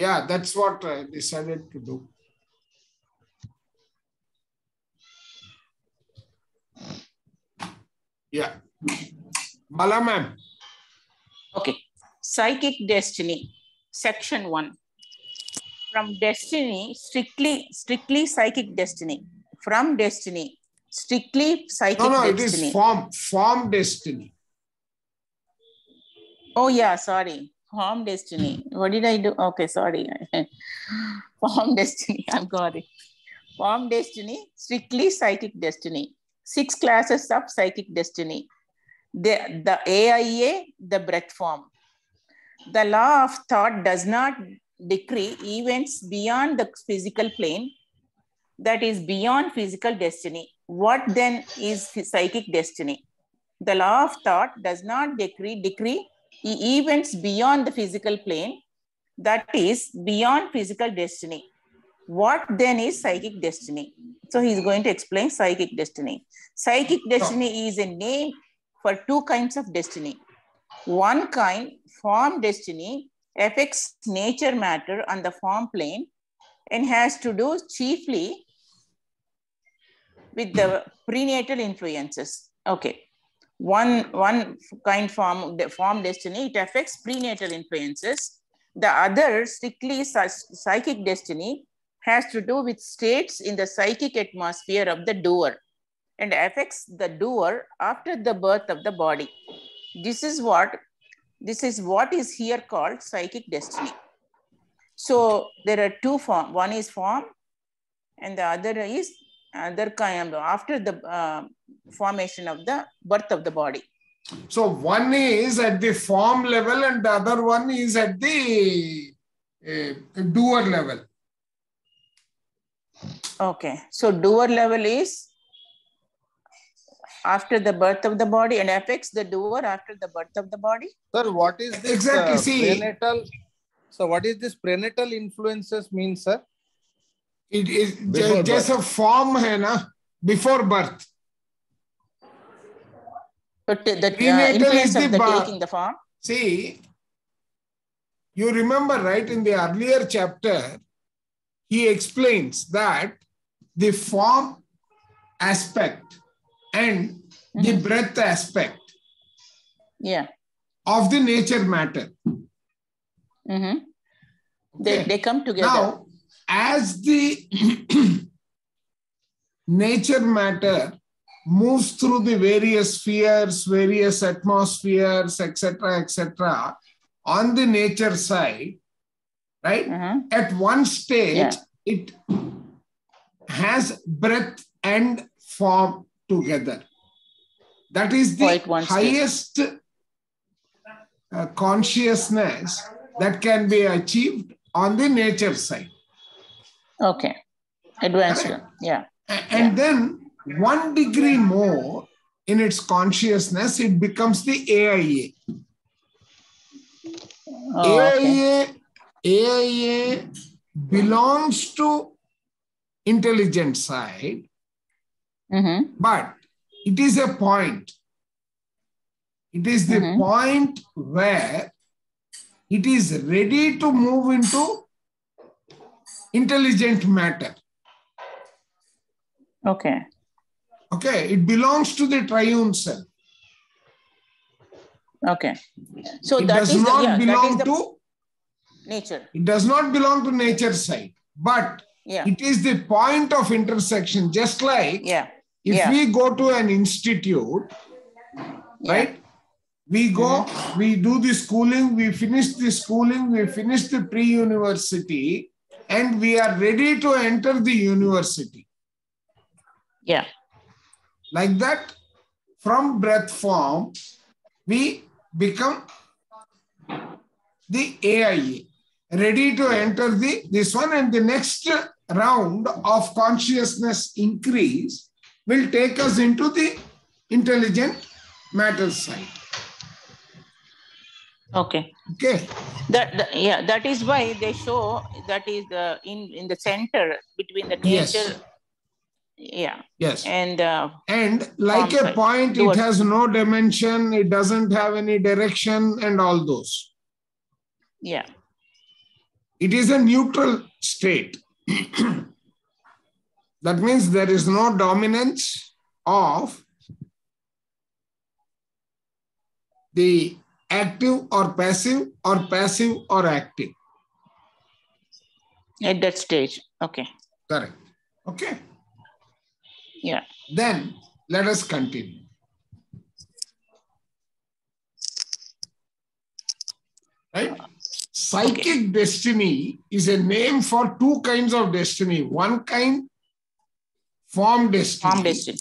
Yeah, that's what I decided to do. Yeah. Bala ma'am. Okay. Psychic destiny, section one. From destiny, strictly, strictly psychic destiny. From destiny, strictly psychic No, no, it destiny. is form, form destiny. Oh yeah, sorry. Form destiny. What did I do? Okay, sorry. Form destiny. I'm got it. Form destiny, strictly psychic destiny. Six classes of psychic destiny. The, the AIA, the breath form. The law of thought does not decree events beyond the physical plane, that is beyond physical destiny. What then is psychic destiny? The law of thought does not decree, decree events beyond the physical plane, that is beyond physical destiny. What then is psychic destiny? So he's going to explain psychic destiny. Psychic destiny is a name for two kinds of destiny. One kind, form destiny, affects nature matter on the form plane and has to do chiefly with the prenatal influences. Okay. One, one kind form, the form destiny, it affects prenatal influences. The other, strictly psy- psychic destiny, has to do with states in the psychic atmosphere of the doer and affects the doer after the birth of the body. This is what this is what is here called psychic destiny. So there are two form. One is form, and the other is other kind after the uh, formation of the birth of the body. So one is at the form level and the other one is at the uh, doer level. Okay. So doer level is after the birth of the body and affects the doer after the birth of the body. Sir, what is this Exactly, uh, see- prenatal? So what is this prenatal influences mean, sir? It is ju- Before just a form है ना before birth. So t- the uh, Prenatal influence is the the ba- taking the form. See, you remember, right, in the earlier chapter, he explains that the form aspect and the Mhm. breath aspect Yeah. of the nature matter. hmm They, they come together. Now, as the nature matter moves through the various spheres, various atmospheres, etc., etc., on the nature side, right? Mhm. At one stage, Yeah. it has breadth and form together. That is the Quite one stage. highest uh, consciousness that can be achieved on the nature side. Okay. Advanced Correct. Yeah. And then one degree more in its consciousness, it becomes the AIA. Oh, okay. AIA, AIA belongs to intelligent side, Mhm. but it is a point. It is the Mhm. point where it is ready to move into intelligent matter. Okay. Okay, it belongs to the triune self. Okay. So it that does is the, yeah, belong the to nature. it does not belong to nature side, but Yeah. it is the point of intersection. Just like Yeah. if yeah. we go to an institute, right? We go, mm-hmm. we do the schooling, we finish the schooling, we finish the pre-university, and we are ready to enter the university. Yeah. Like that, from breath form, we become the AIA, ready to enter the this one, and the next round of consciousness increase will take us into the intelligent matter side. Okay. Okay. That, that yeah, that is why they show that is the in in the center between the Yes. Yeah. Yes. And uh, And like a point, it has no dimension, it doesn't have any direction, and all those. yeah. it is a neutral state. that means there is no dominance of the active or passive or passive or active. At that stage. Okay. Correct. Okay. Yeah. Then let us continue. Right? Psychic destiny is a name for two kinds of destiny. One kind, form destiny. Form destiny.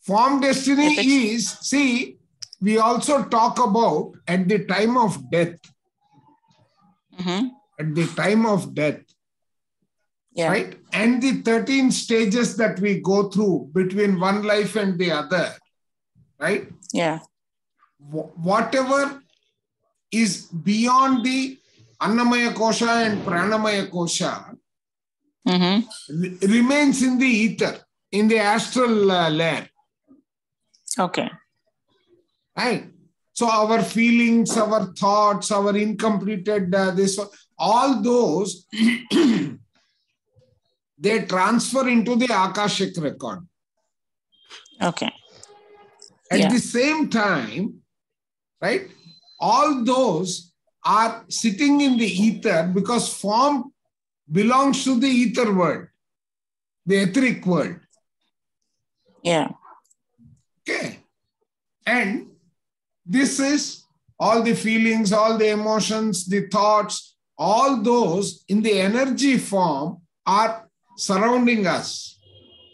Form destiny is, see, we also talk about at the time of death. Mhm. At the time of death, Yeah. right? And the 13 stages that we go through between one life and the other, right? Yeah. Wh- Whatever is beyond the Annamaya Kosha and Pranamaya Kosha hmm re- remains in the ether, in the astral uh, layer, Okay. Right? So our feelings, our thoughts, our incompleted uh, this, all those they transfer into the Akashic record. Okay. At Yeah. the same time, right, all those are sitting in the ether because form belongs to the ether world, the etheric world. Yeah. Okay. And this is all the feelings, all the emotions, the thoughts, all those in the energy form are surrounding us.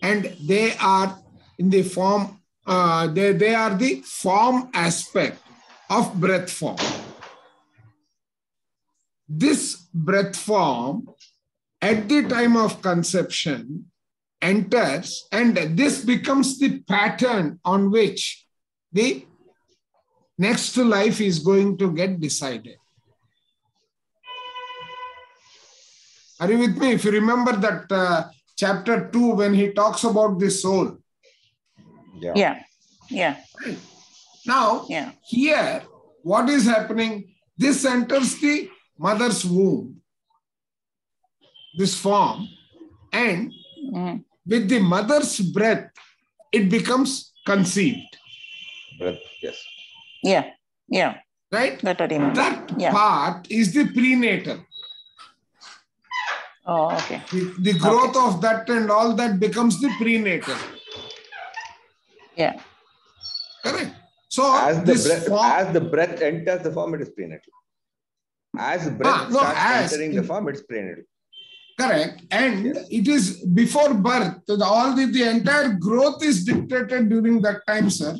And they are in the form, uh, they, they are the form aspect of breath form. This breath form at the time of conception enters and this becomes the pattern on which the next life is going to get decided. Are you with me? If you remember that uh, chapter 2 when he talks about the soul. Yeah. Yeah. Yeah. Now, Yeah. here, what is happening? This enters the mother's womb, this form, and Mm. with the mother's breath, it becomes conceived, Breath. Yes. Yeah. Yeah. right? That I remember. That Yeah. part is the prenatal. Oh, okay. The, the growth of that and all that becomes the prenatal. Yeah. Correct. So As the breath, form, as the breath enters the form, it is prenatal. As breath Ah, no, starts as entering the form, it's prenatal. correct, and Yes. it is before birth. the- All the, the entire growth is dictated during that time, sir.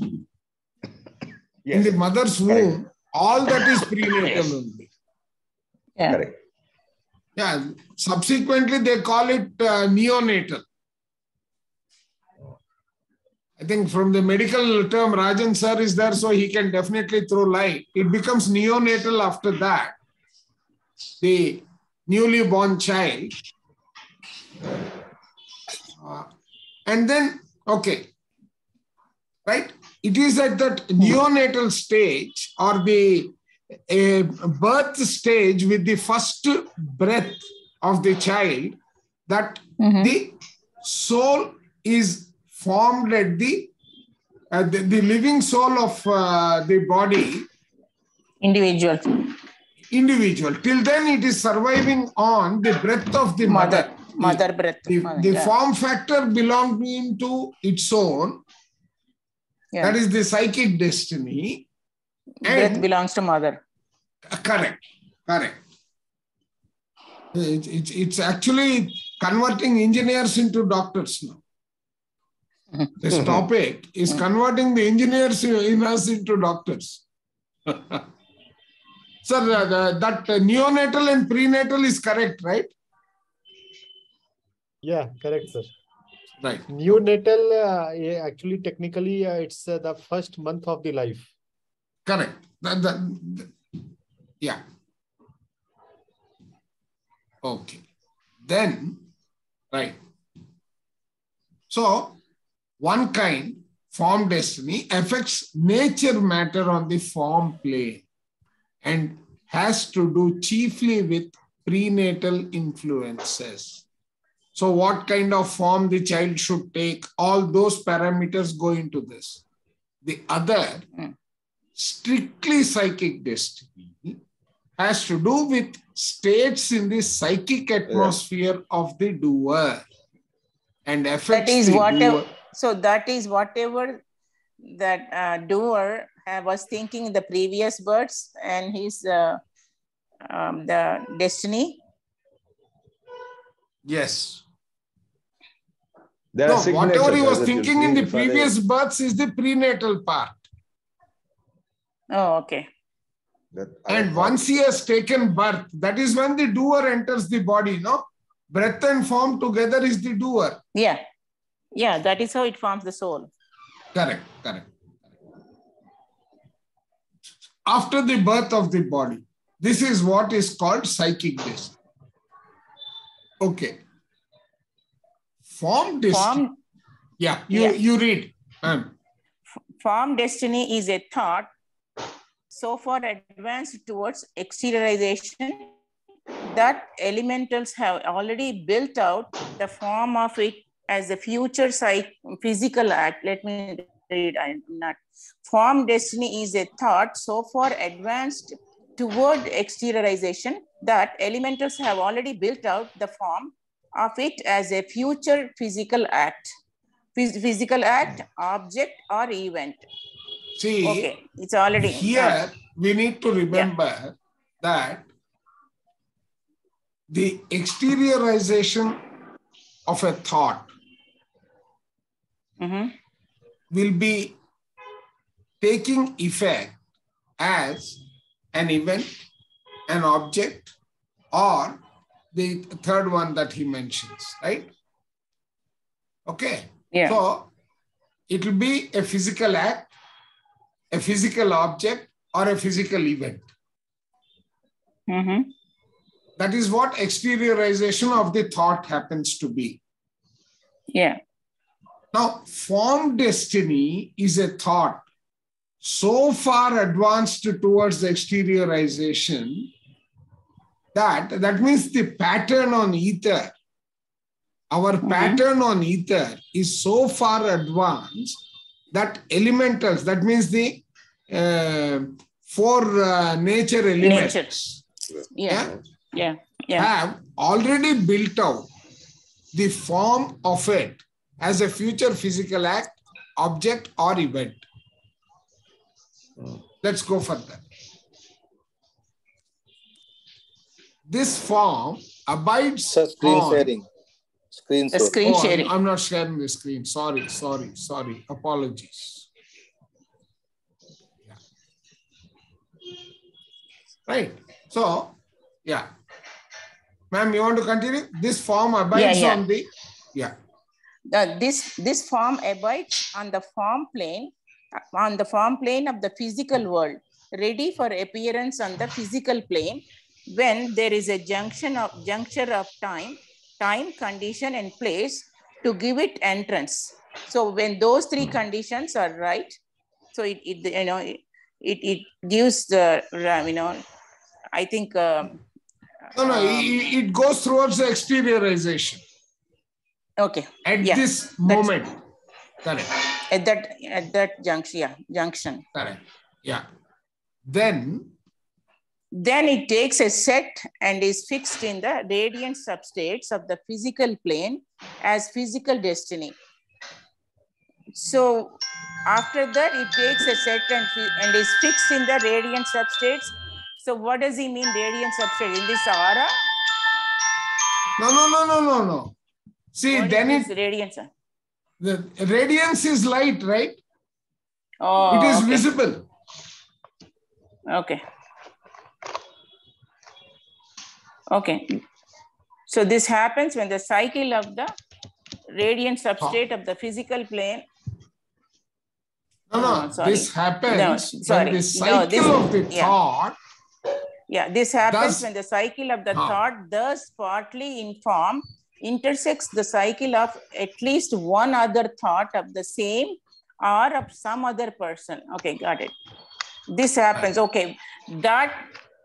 In the mother's womb, all that is prenatal only. Yeah. Correct. Yeah. Subsequently, they call it uh, neonatal. I think from the medical term, Rajan sir is there, so he can definitely throw light. It becomes neonatal after that. The newly born child. Uh, and then, okay, right? It is at that neonatal stage or the birth stage with the first breath of the child that Mhm. the soul is formed at the uh, the, the living soul of uh, the body Individual. individual till then it is surviving on the breath of the mother, Mother. Mother breath. the, Mother, the yeah. form factor belonging to its own Yeah. that is the psychic destiny breath and- belongs to mother. Uh, Correct, correct. It, it, it's actually converting engineers into doctors now. This topic is converting the engineers in us into doctors. Sir, uh, the- that uh, neonatal and prenatal is correct, right? Yeah, correct, sir. Right. Neonatal, uh, actually, technically, uh, it's uh, the first month of the life. Correct. That, that, that- yeah. Okay. Then, right. So, one kind, form destiny, affects nature matter on the form plane and has to do chiefly with prenatal influences. So what kind of form the child should take, all those parameters go into this. The other, Mm. strictly psychic destiny, has to do with states in the psychic atmosphere of the doer and affects is the whatever- doer. So that is whatever that uh, doer was thinking in the previous birds and his uh, um, the destiny. Yes. There No, are whatever he was as if you thinking in the see, Father, previous births is the prenatal part. Oh, okay. that- And once he has taken birth, that is when the doer enters the body, no? Breath and form together is the doer. Yeah. Yeah, that is how it forms the soul. Correct, correct. After the birth of the body, this is what is called psychic destiny. Okay. Form destiny. Form, Yeah, you, Yeah. you read. ma'am. form destiny is a thought so far advanced towards exteriorization that elementals have already built out the form of it as a future psych physical act. Let me read, I'm not. Form destiny is a thought so far advanced toward exteriorization that elementals have already built out the form of it as a future physical act. Phys- Physical act, object, or event. See, Okay, it's already. here we need to remember that the exteriorization of a thought Mhm. will be taking effect as an event, an object, or the third one that he mentions, right? Okay. Yeah. So it will be a physical act, a physical object, or a physical event. Mhm. That is what exteriorization of the thought happens to be. Yeah. Now, form destiny is a thought so far advanced towards the exteriorization that that means the pattern on ether, our Mhm. pattern on ether is so far advanced that elementals, that means the uh, four uh, nature elements. Yeah. Yeah. Yeah. have already built out the form of it as a future physical act, object, or event. Let's go further. This form abides Sir, screen on. sharing. Screen The screen Oh, I'm- sharing. I'm not sharing the screen. Sorry, sorry, sorry. Apologies. Yeah. Right. So, yeah. Ma'am, you want to continue? This form abides yeah. on the, yeah. The- this this form abides on the form plane on the form plane of the physical world ready for appearance on the physical plane when there is a junction of juncture of time time condition and place to give it entrance. So when those three conditions are right so it, it you know it, it, it gives the uh, you know i think um, No, no, um, it, it goes towards the exteriorization. Okay. At Yeah, this moment. Correct, at that at that junction yeah junction. Correct. Yeah. Then, then it takes a set and is fixed in the radiant substates of the physical plane as physical destiny. So after that, it takes a set and, and is fixed in the radiant substates. So what does he mean radiant substrate? In this aura? no, no, no, no, no, no. See, What then it's it, radiant? the radiance is light, right? Oh, It is okay. visible. Okay. Okay. So this happens when the cycle of the radiant substrate of the physical plane. No, Oh, no, sorry. this happens No, when sorry. the No, cycle this- of the yeah. thought Yeah, this happens Does- when the cycle of the thought, thus partly in form, intersects the cycle of at least one other thought of the same or of some other person. Okay, got it. This happens. Okay, that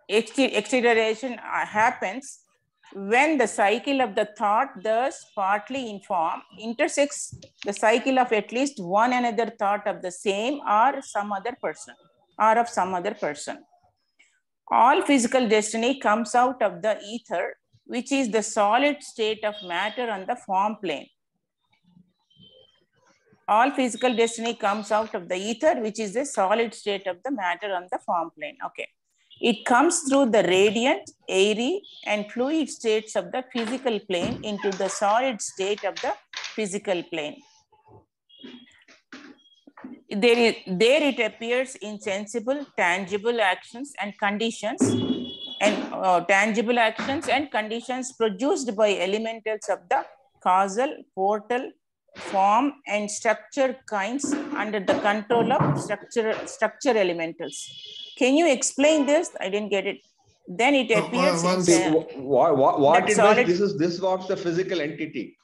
exteriorization uh, happens when the cycle of the thought thus partly informed intersects the cycle of at least one another thought of the same or some other person or of some other person. All physical destiny comes out of the ether, which is the solid state of matter on the form plane. All physical destiny comes out of the ether, which is the solid state of the matter on the form plane. Okay. It comes through the radiant, airy, and fluid states of the physical plane into the solid state of the physical plane. There, is, there it appears in sensible, tangible actions and conditions, and uh, tangible actions and conditions produced by elementals of the causal, portal, form, and structure kinds under the control of structure, structure elementals. Can you explain this? I didn't get it. Then it Uh, appears one in second. sen- What, what, what it solid- was, this is, this was the physical entity.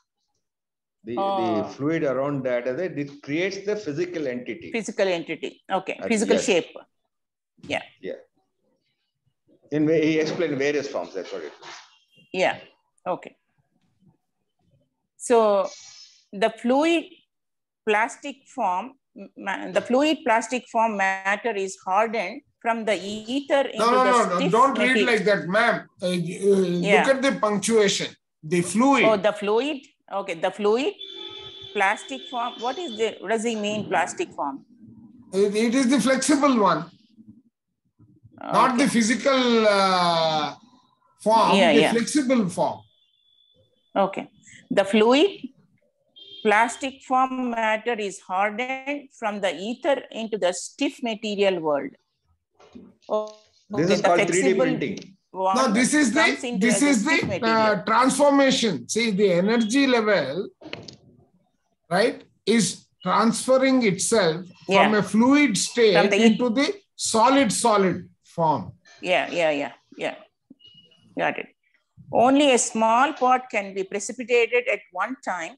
The, Oh. the fluid around that, and it creates the physical entity. physical entity. Okay, Uh, physical yes. shape. Yeah. Yeah. In, va- he explained various forms, that's what it is. Yeah, okay. So the fluid plastic form, the fluid plastic form matter is hardened from the ether into No, no, the no, no, don't read material. like that, ma'am. Uh, uh, Yeah. Look at the punctuation. The fluid. Oh, the fluid, okay, the fluid plastic form. What is the, what does he mean plastic form? It it is the flexible one, not the physical uh, form, Yeah, the yeah. flexible form. Okay, the fluid plastic form matter is hardened from the ether into the stiff material world. Oh, This okay, is the called 3D printing. one No, this is the this is the uh, transformation. See, the energy level, right, is transferring itself from a fluid state the- into the solid solid form. Yeah, yeah, yeah, yeah. Got it. Only a small part can be precipitated at one time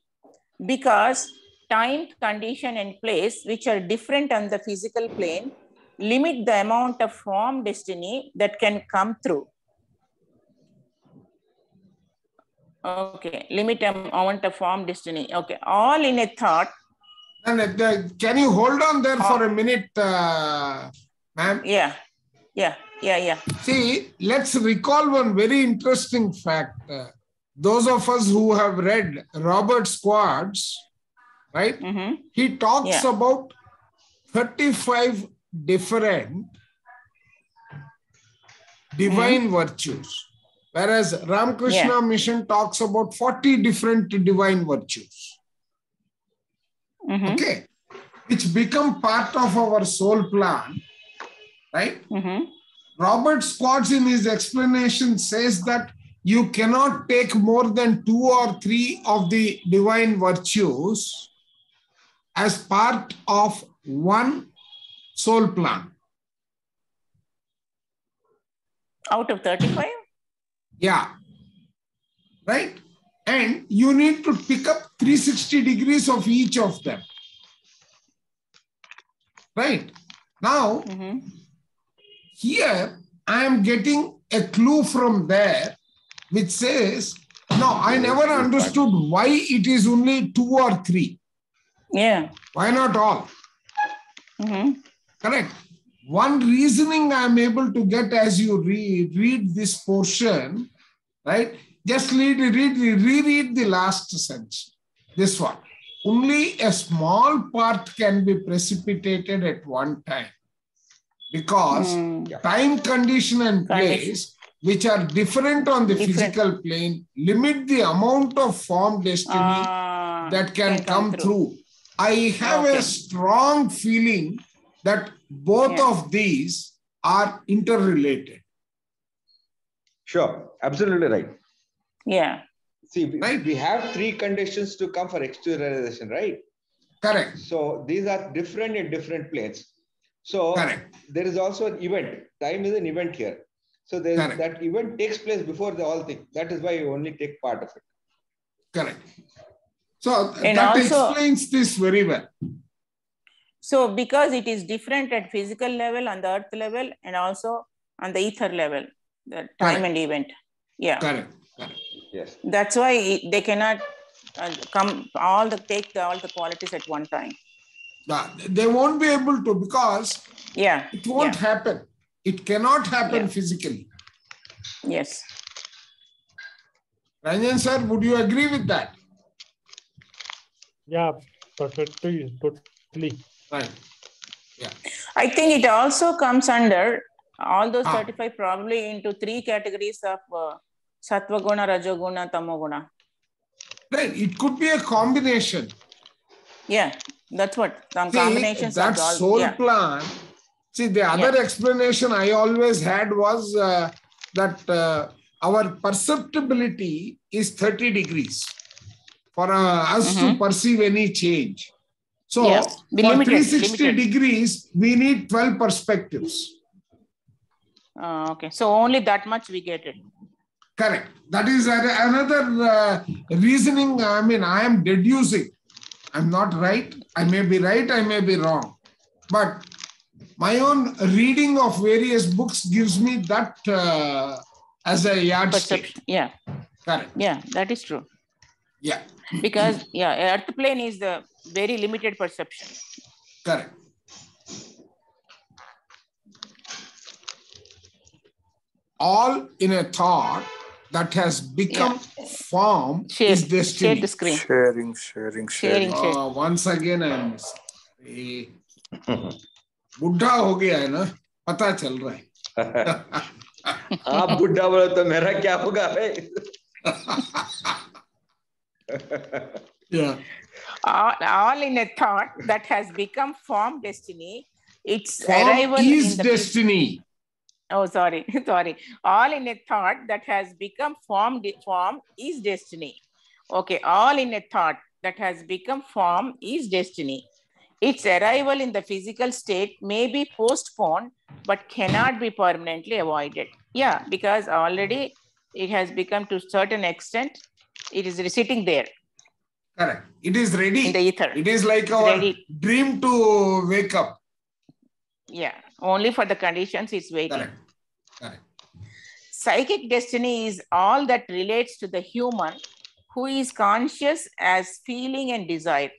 because time, condition, and place, which are different on the physical plane, limit the amount of form destiny that can come through. Okay, limit amount of form destiny. Okay, all in a thought. And uh, can you hold on there for a minute, uh, ma'am? Yeah, yeah, yeah, yeah. See, let's recall one very interesting fact. Uh, those of us who have read Robert Squads, right? hmm He talks Yeah. about 35 different divine virtues, whereas Ramakrishna Mission talks about 40 different divine virtues, hmm okay, which become part of our soul plan, right? hmm Robert Squads in his explanation says that you cannot take more than two or three of the divine virtues as part of one soul plan. Out of 35? Yeah. Right? And you need to pick up 360 degrees of each of them. Right? Now, hmm here I am getting a clue from there which says, no, I never understood why it is only two or three. Yeah. Why not all? hmm Correct. One reasoning I am able to get as you read, read this portion, right? Just read, read, reread the last sentence. This one. Only a small part can be precipitated at one time because Mm. time, condition, and place, which are different on the Different. physical plane, limit the amount of form destiny Ah, that can, come, through. I have Okay. a strong feeling that both Yeah. of these are interrelated. Sure, absolutely right. Yeah. See, we, Right. we have three conditions to come for exteriorization, right? Correct. So these are different in different planes. So Correct. there is also an event. Time is an event here. So there Correct. that event takes place before the all thing. That is why you only take part of it. Correct. So And that also- explains this very well. So because it is different at physical level, on the earth level, and also on the ether level, the time Correct. and event. Yeah. Correct. Correct. Yes. That's why it- they cannot uh, come all the take the, all the qualities at one time. Uh, They won't be able to because Yeah. it won't yeah. happen. It cannot happen Yeah. physically. Yes. Ranjan sir, would you agree with that? Yeah, perfectly, totally. Right. Yeah. I think it also comes under all those Ah. 35 probably into three categories of uh, sattva guna, rajoguna, tamoguna. Right. It could be a combination. Yeah, that's what some See, combinations that of all. soul yeah. plan. See, the other explanation I always had was uh, that uh, our perceptibility is 30 degrees for uh, us to Mhm. perceive any change. So, Yeah, for limited, 360 limited. degrees, we need 12 perspectives. Uh, okay, so only that much we get it. Correct. That is another uh, reasoning. I mean, I am deducing. I'm not right. I may be right. I may be wrong. But my own reading of various books gives me that uh, as a yardstick. Perception. Yeah, Correct. yeah, that is true. Yeah. Because yeah, earth plane is the very limited perception. Correct. All in a thought that has become form Share, is share destiny. the screen. Sharing, sharing, Sharing. sharing. Uh, once again I am ए, बुढ़ा हो गया है ना पता चल रहा है आप बुढ़ा बोलो तो मेरा क्या होगा भाई yeah. All, all in a thought that has become form destiny. Its Form arrival is in the destiny. Oh, sorry, sorry. All in a thought that has become form, form is destiny. Okay, all in a thought that has become form is destiny. Its arrival in the physical state may be postponed, but cannot be permanently avoided. Yeah, because already it has become to certain extent, it is sitting there Correct. It is ready. in the ether. It is like our ready. dream to wake up. Yeah, only for the conditions it's waiting. Correct. Correct. Psychic destiny is all that relates to the human who is conscious as feeling and desire.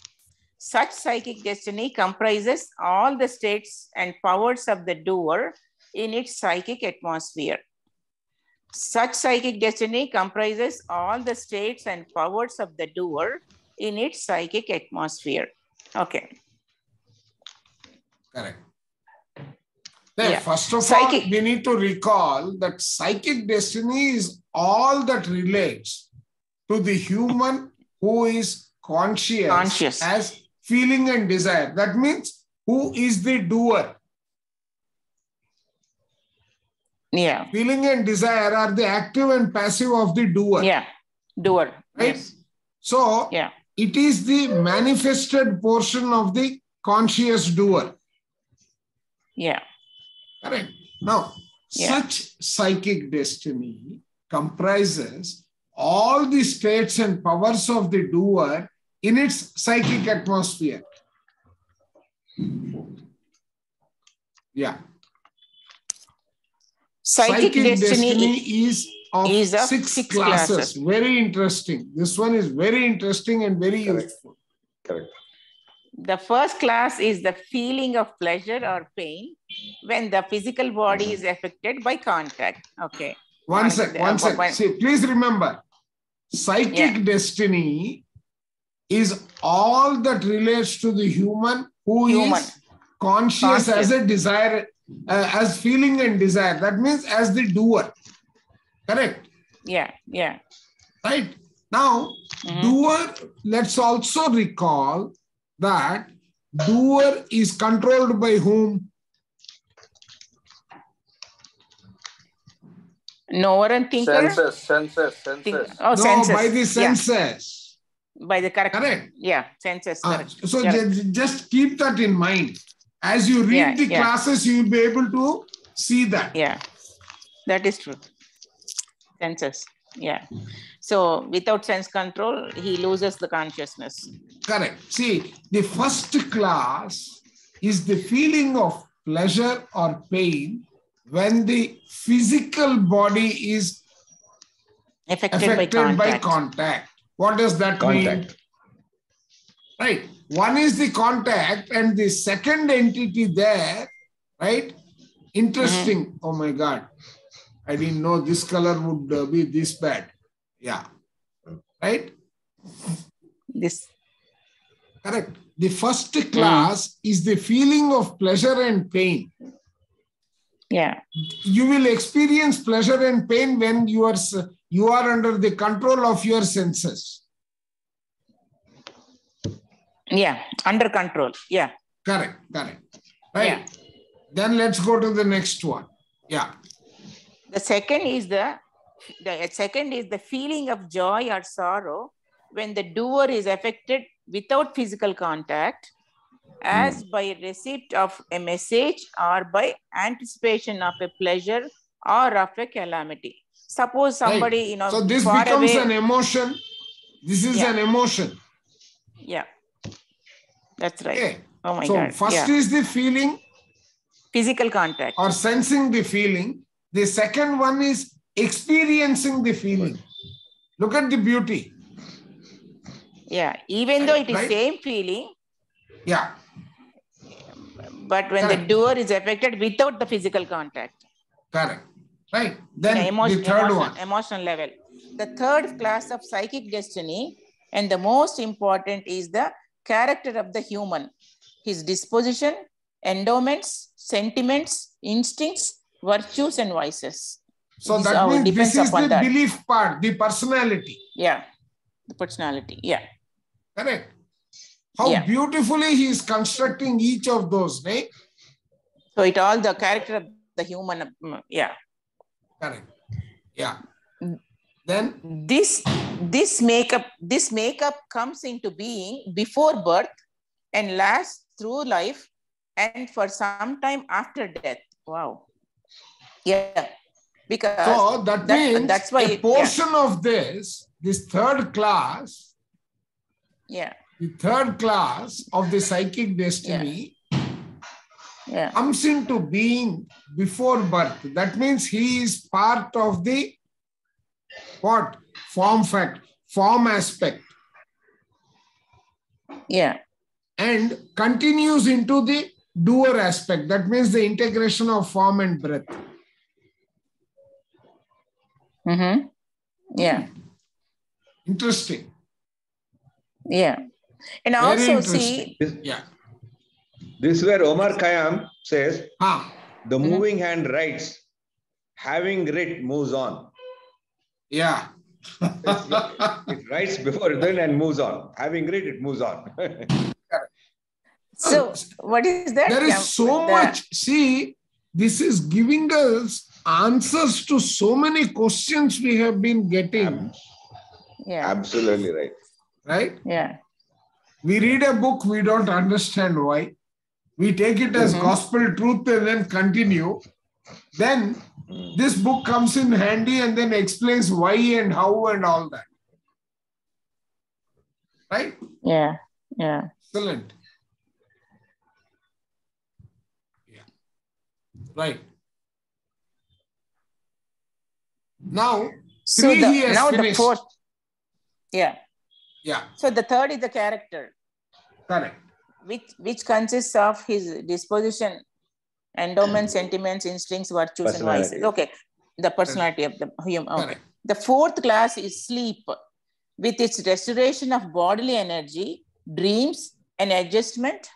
Such psychic destiny comprises all the states and powers of the doer in its psychic atmosphere. Such psychic destiny comprises all the states and powers of the doer in its psychic atmosphere. Okay. Correct. Then, Yeah. first of Psychic- all, we need to recall that psychic destiny is all that relates to the human who is conscious, Conscious. as feeling and desire. That means who is the doer. Yeah. Feeling and desire are the active and passive of the doer. Yeah. Doer. Right? Yes. So, Yeah. it is the manifested portion of the conscious doer. Yeah. Correct. Now, Yeah. such psychic destiny comprises all the states and powers of the doer in its psychic atmosphere. Yeah. Psychic, destiny, is of is of six, six classes. classes. Very interesting. This one is very interesting and very Correct. useful. Correct. The first class is the feeling of pleasure or pain when the physical body is affected by contact. Okay. One One- sec, one sec. See, please remember, psychic Yeah. destiny is all that relates to the human who is Human. conscious, Conscious. as a desire, uh, as feeling and desire. That means as the doer. Correct. Yeah. Yeah. Right. Now, Mhm. doer, let's also recall that doer is controlled by whom? Knower and thinker. Senses, senses, Think, senses. oh, no, senses. by the Yeah, senses. By the correct. Correct. Yeah. Senses. Uh, correct. so Correct. just keep that in mind. As you read Yeah, the yeah. classes, you will be able to see that. Yeah. That is true. Senses. Yeah. So without sense control, he loses the consciousness. Correct. See, the first class is the feeling of pleasure or pain when the physical body is affected, affected by by contact. Contact. What does that mean? Contact. Right. One is the contact, and the second entity there, right? Interesting. Oh my God. I didn't know this color would uh, be this bad. Yeah. Right? This Correct. The first class is the feeling of pleasure and pain. yeah. You will experience pleasure and pain when you are s- you are under the control of your senses. Yeah. Under control. Yeah. Correct. Correct. Right. Yeah. Then let's go to the next one. Yeah. The second is the the second is the feeling of joy or sorrow when the doer is affected without physical contact as hmm. by receipt of a message or by anticipation of a pleasure or of a calamity. Suppose Right. somebody, you know, So this becomes away- an emotion. This is Yeah. an emotion. yeah. That's right. Okay. Oh my god. so first yeah. is the feeling Physical contact. or sensing the feeling. The second one is experiencing the feeling. Look at the beauty. Yeah. Even though it is Right. same feeling, Yeah. but when the Correct. doer is affected without the physical contact. Correct. Right. Then Yeah, emotion, the third emotion, one. emotional level. The third class of psychic destiny, and the most important is the character of the human, his disposition, endowments, sentiments, instincts, virtues, and vices. So This that means this is the that. belief part, the personality. Yeah, the personality. Yeah, Correct. How Yeah. beautifully he is constructing each of those, right? so it all the character of the human. mm, Yeah, Correct. Yeah. Mm. Then this this makeup this makeup comes into being before birth and lasts through life and for some time after death wow yeah because so that, that- means that's why a it- yeah. portion of this, this third class, yeah the third class of the psychic destiny yeah comes into being before birth. That means he is part of the what? Form fact, form aspect, yeah and continues into the doer aspect. That means the integration of form and breath. mm-hmm. yeah Interesting. yeah and also see Yeah. This is where Omar Khayyam says, Ah, the Mhm. moving hand writes, having writ moves on. yeah. It writes before then and moves on. Having writ, it moves on. so what is that there is so the- much. See, this is giving us answers to so many questions we have been getting, yeah Absolutely right. right? yeah We read a book, we don't understand why. We take it as Mhm. gospel truth and then continue. Then this book comes in handy and then explains why and how and all that. Right? yeah yeah Excellent. Yeah. Right. Now, so Three the, he has now the finished. fourth yeah yeah, so the third is the character correct. Which which consists of his disposition, endowment, mm-hmm. sentiments, instincts, virtues, and vices. Okay, the personality of the human. Okay. The fourth class is sleep, with its restoration of bodily energy, dreams, and adjustment.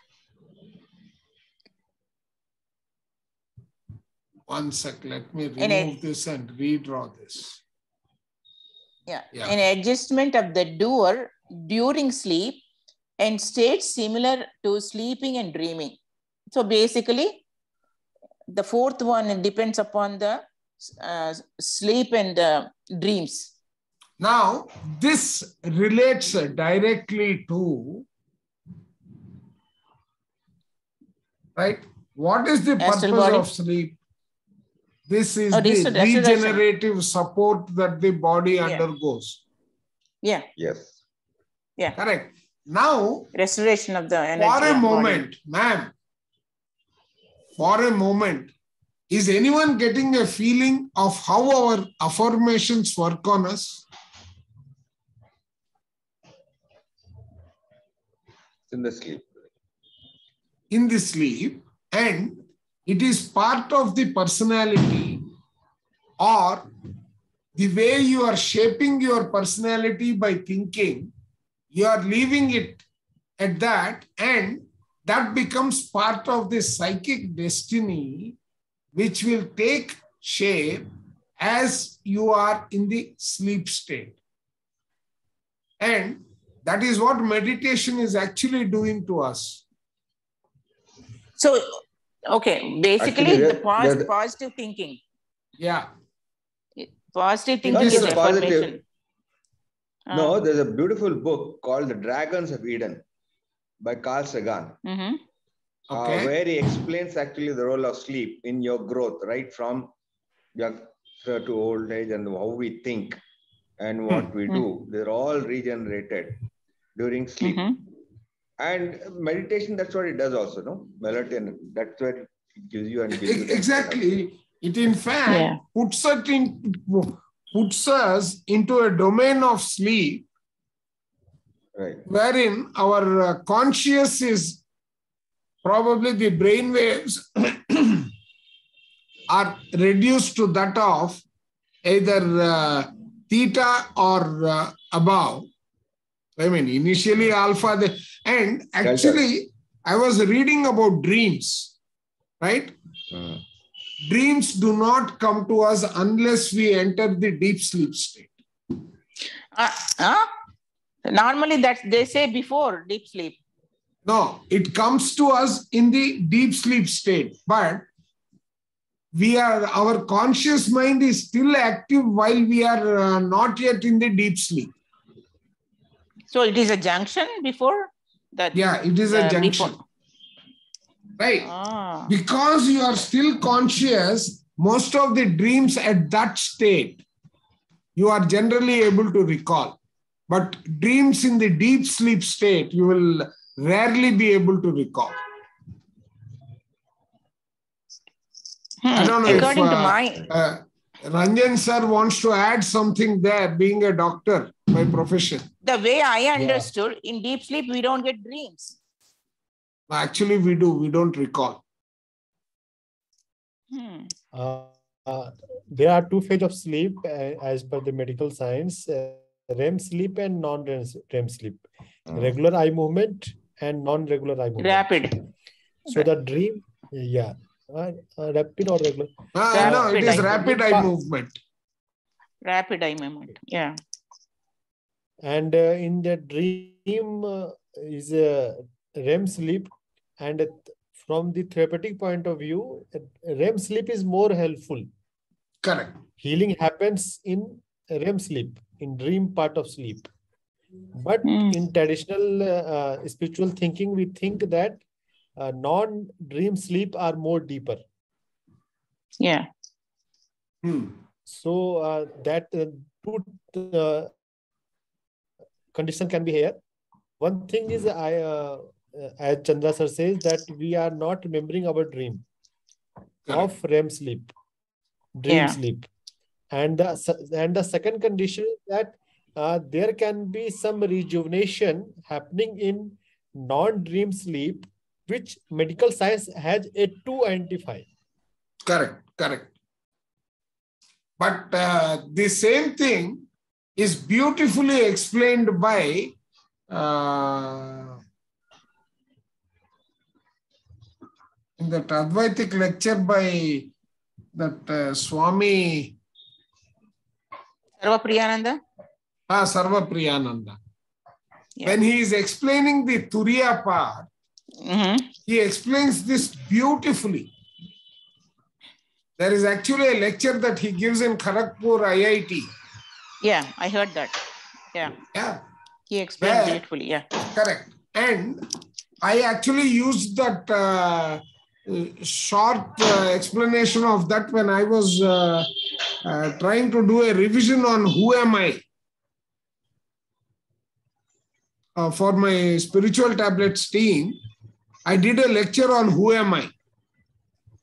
One sec, let me remove this and redraw this. Yeah. Yeah. An adjustment of the doer during sleep and states similar to sleeping and dreaming. So basically, the fourth one depends upon the uh, sleep and uh, dreams. Now, this relates directly to, right? What is the Astral purpose body? of sleep? This is Oh, the rest- restoration. regenerative support that the body Yeah. undergoes. Yeah, Yes. Yeah. Correct. Now, restoration of the energy. For a moment, ma'am, for a moment, is anyone getting a feeling of how our affirmations work on us? In the sleep. In the sleep, and it is part of the personality or the way you are shaping your personality by thinking you are leaving it at that and that becomes part of the psychic destiny which will take shape as you are in the sleep state. And that is what meditation is actually doing to us. So, okay, basically Actually, the that- pos- that- positive thinking. yeah. Positive thinking is is positive- Ah, No, there's a beautiful book called The Dragons of Eden by Carl Sagan, mhm. uh, where he explains actually the role of sleep in your growth, right from young to old age and how we think and what we Hmm. do. They're all regenerated during sleep. Mhm. And meditation, that's what it does also, no? Melatonin, that's what it gives you and gives you. That- Exactly. It in fact Yeah. puts it in puts us into a domain of sleep Right. wherein our uh, conscious is probably the brain waves are reduced to that of either uh, theta or uh, above. I mean, initially alpha, the, and actually, I was reading about dreams, right? Mm. Dreams do not come to us unless we enter the deep sleep state. Ah, ah? Normally that they say before deep sleep. No, it comes to us in the deep sleep state, but we are our conscious mind is still active while we are uh, not yet in the deep sleep. So it is a junction before that. Yeah, it is a Uh, junction, before. Right? Ah, Because you are still conscious, most of the dreams at that state you are generally able to recall. But dreams in the deep sleep state, you will rarely be able to recall. hmm. I don't know if, According to uh, my Uh, Ranjan sir wants to add something there, being a doctor by profession. the way I understood, in deep sleep we don't get dreams. Actually, we do, we don't recall. Hmm. Uh, uh, there are two phases of sleep uh, as per the medical science uh, REM sleep and non REM sleep. Mm. Regular eye movement and non regular eye movement. Rapid. So the dream, yeah, uh, uh, rapid or regular. Uh, no, it Rapid is eye rapid eye movement. Rapid eye movement. Yeah. And uh, in the dream uh, is a REM sleep, and from the therapeutic point of view, REM sleep is more helpful. Correct. Healing happens in REM sleep, in dream part of sleep. But Hmm. in traditional uh, uh, spiritual thinking, we think that uh, non-dream sleep are more deeper. Yeah. Hmm. So uh, that uh, two uh, condition can be here. One thing is, I uh, as Chandra sir says that we are not remembering our dream Correct. of REM sleep, dream Yeah. sleep, and the and the second condition is that uh, there can be some rejuvenation happening in non-dream sleep, which medical science has yet to identify. Correct, correct. But uh, the same thing is beautifully explained by uh, in that Advaitic lecture by that uh, Swami Sarvapriyananda? ah, Sarvapriyananda. Yeah. When he is explaining the Turiya part, Mhm. he explains this beautifully. There is actually a lecture that he gives in Kharagpur IIT. Yeah, I heard that. Yeah. Yeah, He explained Where- beautifully. Yeah. correct. And I actually used that uh, short uh, explanation of that when I was uh, uh, trying to do a revision on who am I uh, for my spiritual tablets team. I did a lecture on who am I.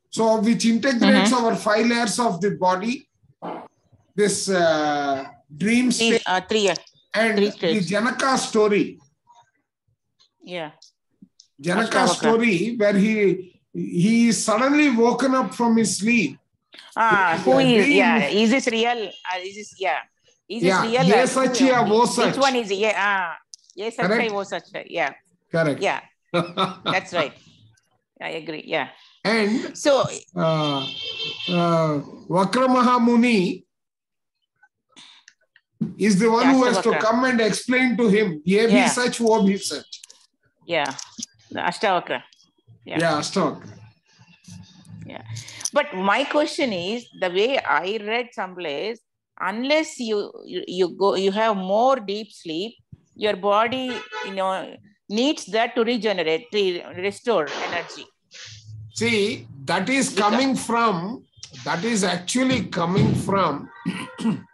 So, which integrates our five layers of the body, this uh, dream state, uh, three. and three the. Janaka story. Yeah. Janaka story where he he is suddenly woken up from his sleep. Ah, who is, Yeah, is, yeah, this real? Uh, is this, yeah. Is this real? ye or sach who- ya wo Which one is, yeah, ah, yes, such Correct. was such, yeah, Correct. yeah, that's right. I agree, yeah. and So, uh, uh, Vakramaha Muni is the one Yeah, who has to come and explain to him, ye bhi Yeah. such, wo bhi such. yeah, the Ashtavakra. Yeah. Yeah, Ashtavakra. But my question is the way I read someplace, unless you, you you go you have more deep sleep, your body you know needs that to regenerate, to restore energy. See, that is coming from, that is actually coming from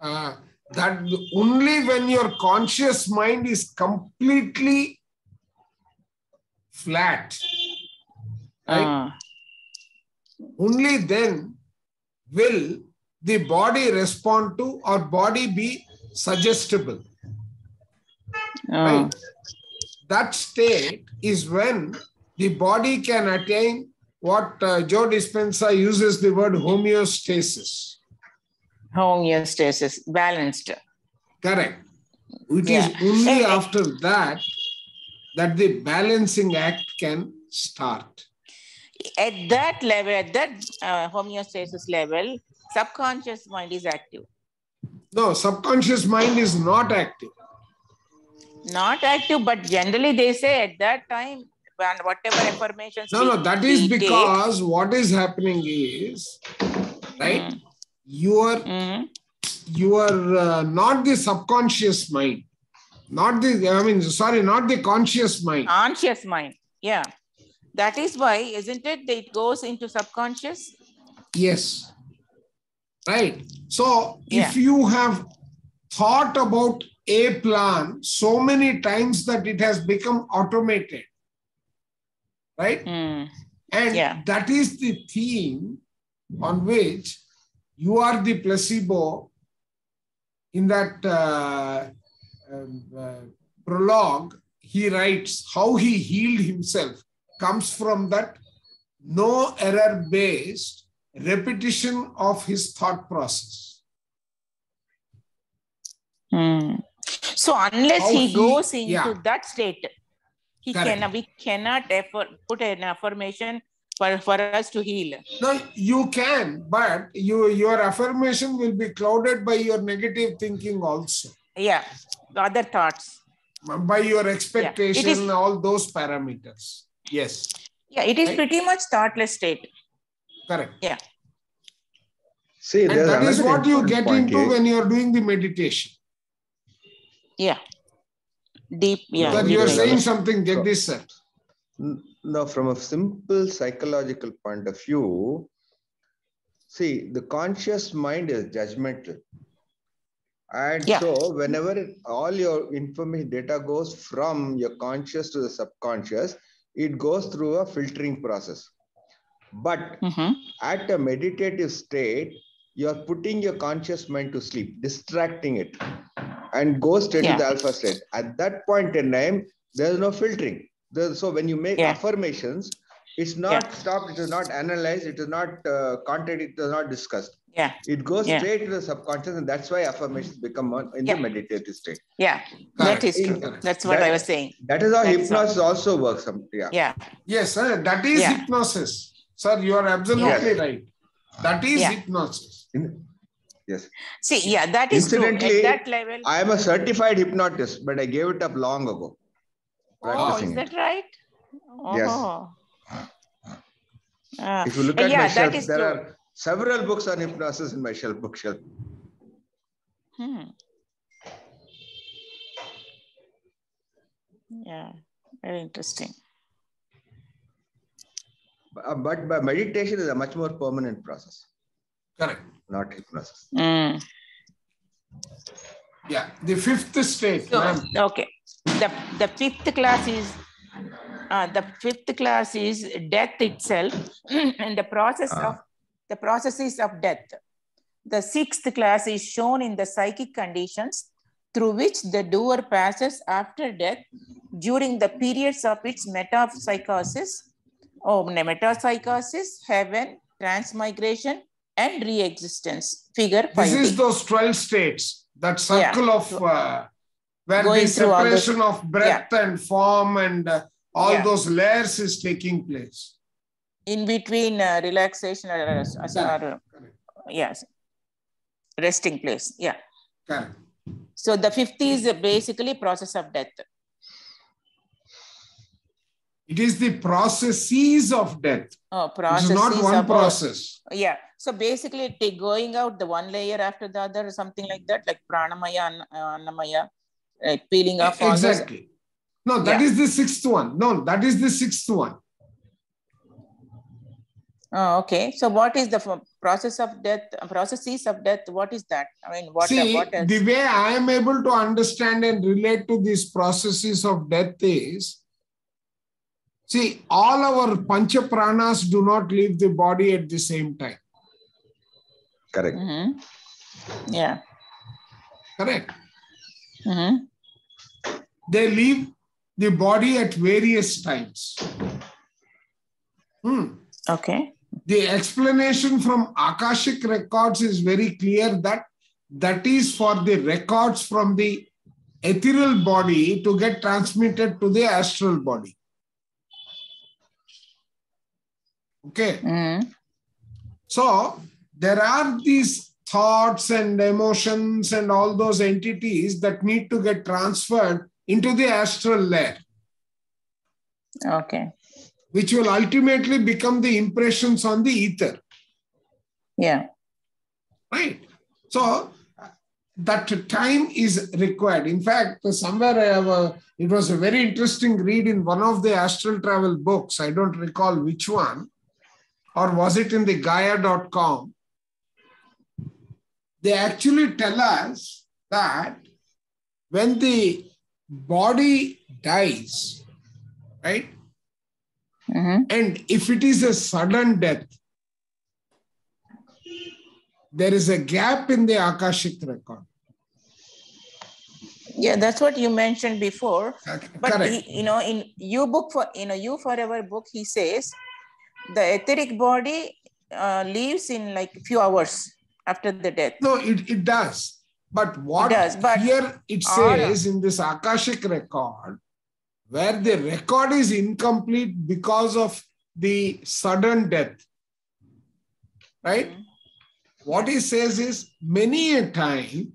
uh, that only when your conscious mind is completely flat, right? Ah, only then will the body respond to or body be suggestible. ah, Right? That state is when the body can attain what uh, Joe Dispenza uses the word homeostasis. homeostasis, balanced. Correct. It is Yeah. only Eh, eh. after that that the balancing act can start. At that level, at that uh, homeostasis level, subconscious mind is active. No, subconscious mind is not active. Not active, but generally they say at that time, when whatever affirmations. No, we- no, that is we take- because what is happening is, right? Mm, You are mm, you are uh, not the subconscious mind, not the I mean, sorry, not the conscious mind. conscious mind. Yeah. That is why, isn't it? It goes into subconscious. Yes. Right. So Yeah. if you have thought about a plan so many times that it has become automated, right? Mm, And Yeah. that is the theme on which you are the placebo in that uh, um, uh, prologue. He writes how he healed himself comes from that no error based repetition of his thought process. mm. So unless How he, he- goes into yeah. that state, he Correct. cannot. We cannot effort, put an affirmation for, for us to heal. No, you can, but you, your affirmation will be clouded by your negative thinking also, Yeah. The other thoughts. by your expectation, is- all those parameters. Yes, Yeah, it is Right. pretty much thoughtless state. correct. Yeah. See, And that is what you get into here. when you are doing the meditation. Yeah. Deep. Yeah. That you are can saying learn- something, Jagdish sir. N- No, from a simple psychological point of view, see, the conscious mind is judgmental. And Yeah. so, whenever all your information data goes from your conscious to the subconscious, it goes through a filtering process. But Mhm. at a meditative state, you're putting your conscious mind to sleep, distracting it, and go straight Yeah. to the alpha state. At that point in time, there's no filtering. There's, so when you make Yeah. affirmations, it's not stopped, it is not analyzed, it is not uh, contradicted, it is not discussed. Yeah. It goes Yeah. straight to the subconscious, and that's why affirmations become in Yeah. the meditative state. Yeah. That Correct. is true. Correct. That's what That- I was saying. That is how That's hypnosis also works. um, Yeah. Yeah. Yes, sir, that is Yeah. hypnosis. Sir, you are absolutely right. That is Yeah. hypnosis. In- Yes. See, yeah, that is true. At Incidentally, that level. I am a certified hypnotist, but I gave it up long ago. Oh, practicing is it. that right? Yes. Oh. Ah, If you look at yeah, my that shelf, there true. are several books on hypnosis in my shelf bookshelf. Hmm. Yeah, very interesting. Uh, But by meditation is a much more permanent process, Correct. not hypnosis. Mm. Yeah. The fifth state, So, okay, the, the fifth class is, uh, the fifth class is death itself and the process Ah. of, the processes of death. The sixth class is shown in the psychic conditions through which the doer passes after death during the periods of its metapsychosis, or metapsychosis, heaven, transmigration, and re-existence. Figure 5. This is those 12 states, that circle of uh, where the Going those- separation of breath and form and uh, all Yeah. those layers is taking place. In between uh, relaxation or, or, or, yes, resting place. Yeah. Correct. So the fifth is basically process of death. It is the processes of death. Oh, process not one about- process. Yeah. So basically, take going out the one layer after the other, or something like that, like pranamaya, An- uh, annamaya, like peeling off. Exactly. No, that Yeah. is the sixth one. No, that is the sixth one. Oh, okay. So what is the process of death? Processes of death. What is that? I mean, what? See, what else? the way I am able to understand and relate to these processes of death is see, all our pancha pranas do not leave the body at the same time. Correct. Mhm. Yeah. Correct. hmm They leave the body at various times. Hmm. Okay. The explanation from Akashic records is very clear that that is for the records from the ethereal body to get transmitted to the astral body. Okay. Mhm. So there are these thoughts and emotions and all those entities that need to get transferred into the astral layer, Okay. Which will ultimately become the impressions on the ether. Yeah. right? So that time is required. In fact, somewhere I have a, it was a very interesting read in one of the astral travel books. I don't recall which one, or was it in the Gaia.com? They actually tell us that when the body dies, right? Hmm And if it is a sudden death, there is a gap in the Akashic record. Yeah, that's what you mentioned before. But Correct. he, you know, in you book for you know you forever book, he says the etheric body uh, leaves in like few hours after the death. no, it, it does. But what does, but here it says in this Akashic record, where the record is incomplete because of the sudden death, right? Mhm. What he says is many a time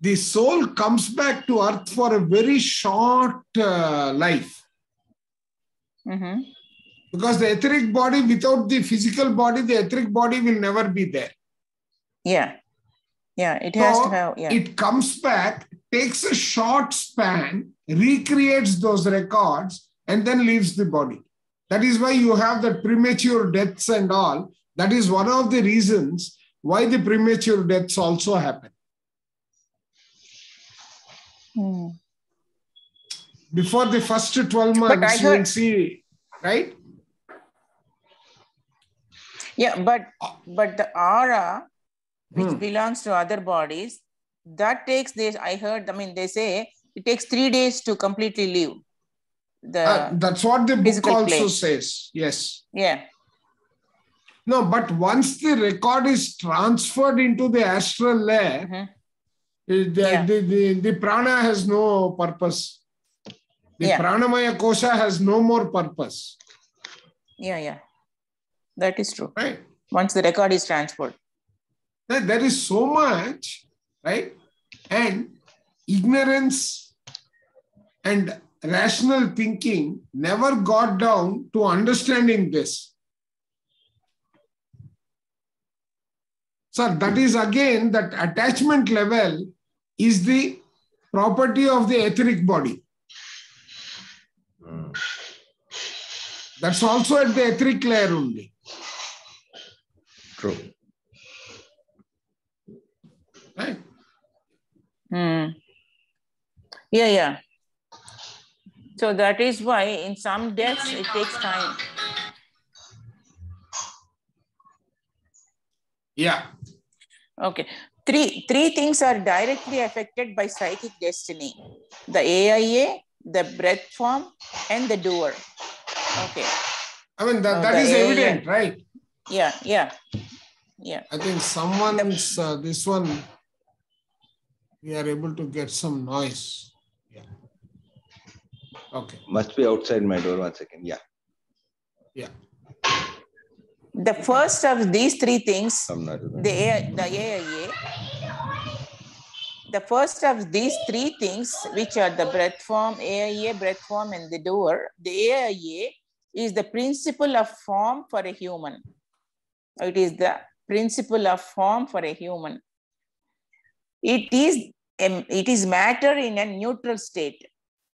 the soul comes back to earth for a very short uh, life Mhm. because the etheric body without the physical body the etheric body will never be there Yeah, yeah, it has to have yeah. it comes back takes a short span recreates those records and then leaves the body that is why you have that premature deaths and all that is one of the reasons why the premature deaths also happen Hmm. before the first 12 I months you will see right Yeah, but but the aura which Hmm. belongs to other bodies that takes this. I heard. I mean, they say it takes three days to completely leave. The Uh, that's what the book also says yes yeah no but once the record is transferred into the astral layer Mhm. the, Yeah. the, the, the prana has no purpose the Yeah. pranamaya kosha has no more purpose yeah yeah that is true. right Once the record is transferred. There- there is so much right and ignorance and rational thinking never got down to understanding this so that is again that attachment level is the property of the etheric body Mm. that's also at the etheric layer only True. Hmm. Yeah, yeah. So that is why in some deaths it takes time. yeah Okay. Three three things are directly affected by psychic destiny. The AIA, the breath form, and the doer. Okay. I mean, that, Oh, that the evident, right? Yeah, yeah, yeah. I think someone's, uh, this one, we are able to get some noise. Yeah. Okay, Must be outside my doer. One second. Yeah. yeah. The first of these three things I'm not. the, A- the AIA, the first of these three things, which are the breath form, AIA, breath form, and the door, the AIA is the principle of form for a human. It is the principle of form for a human. It is, a- it is matter in a neutral state,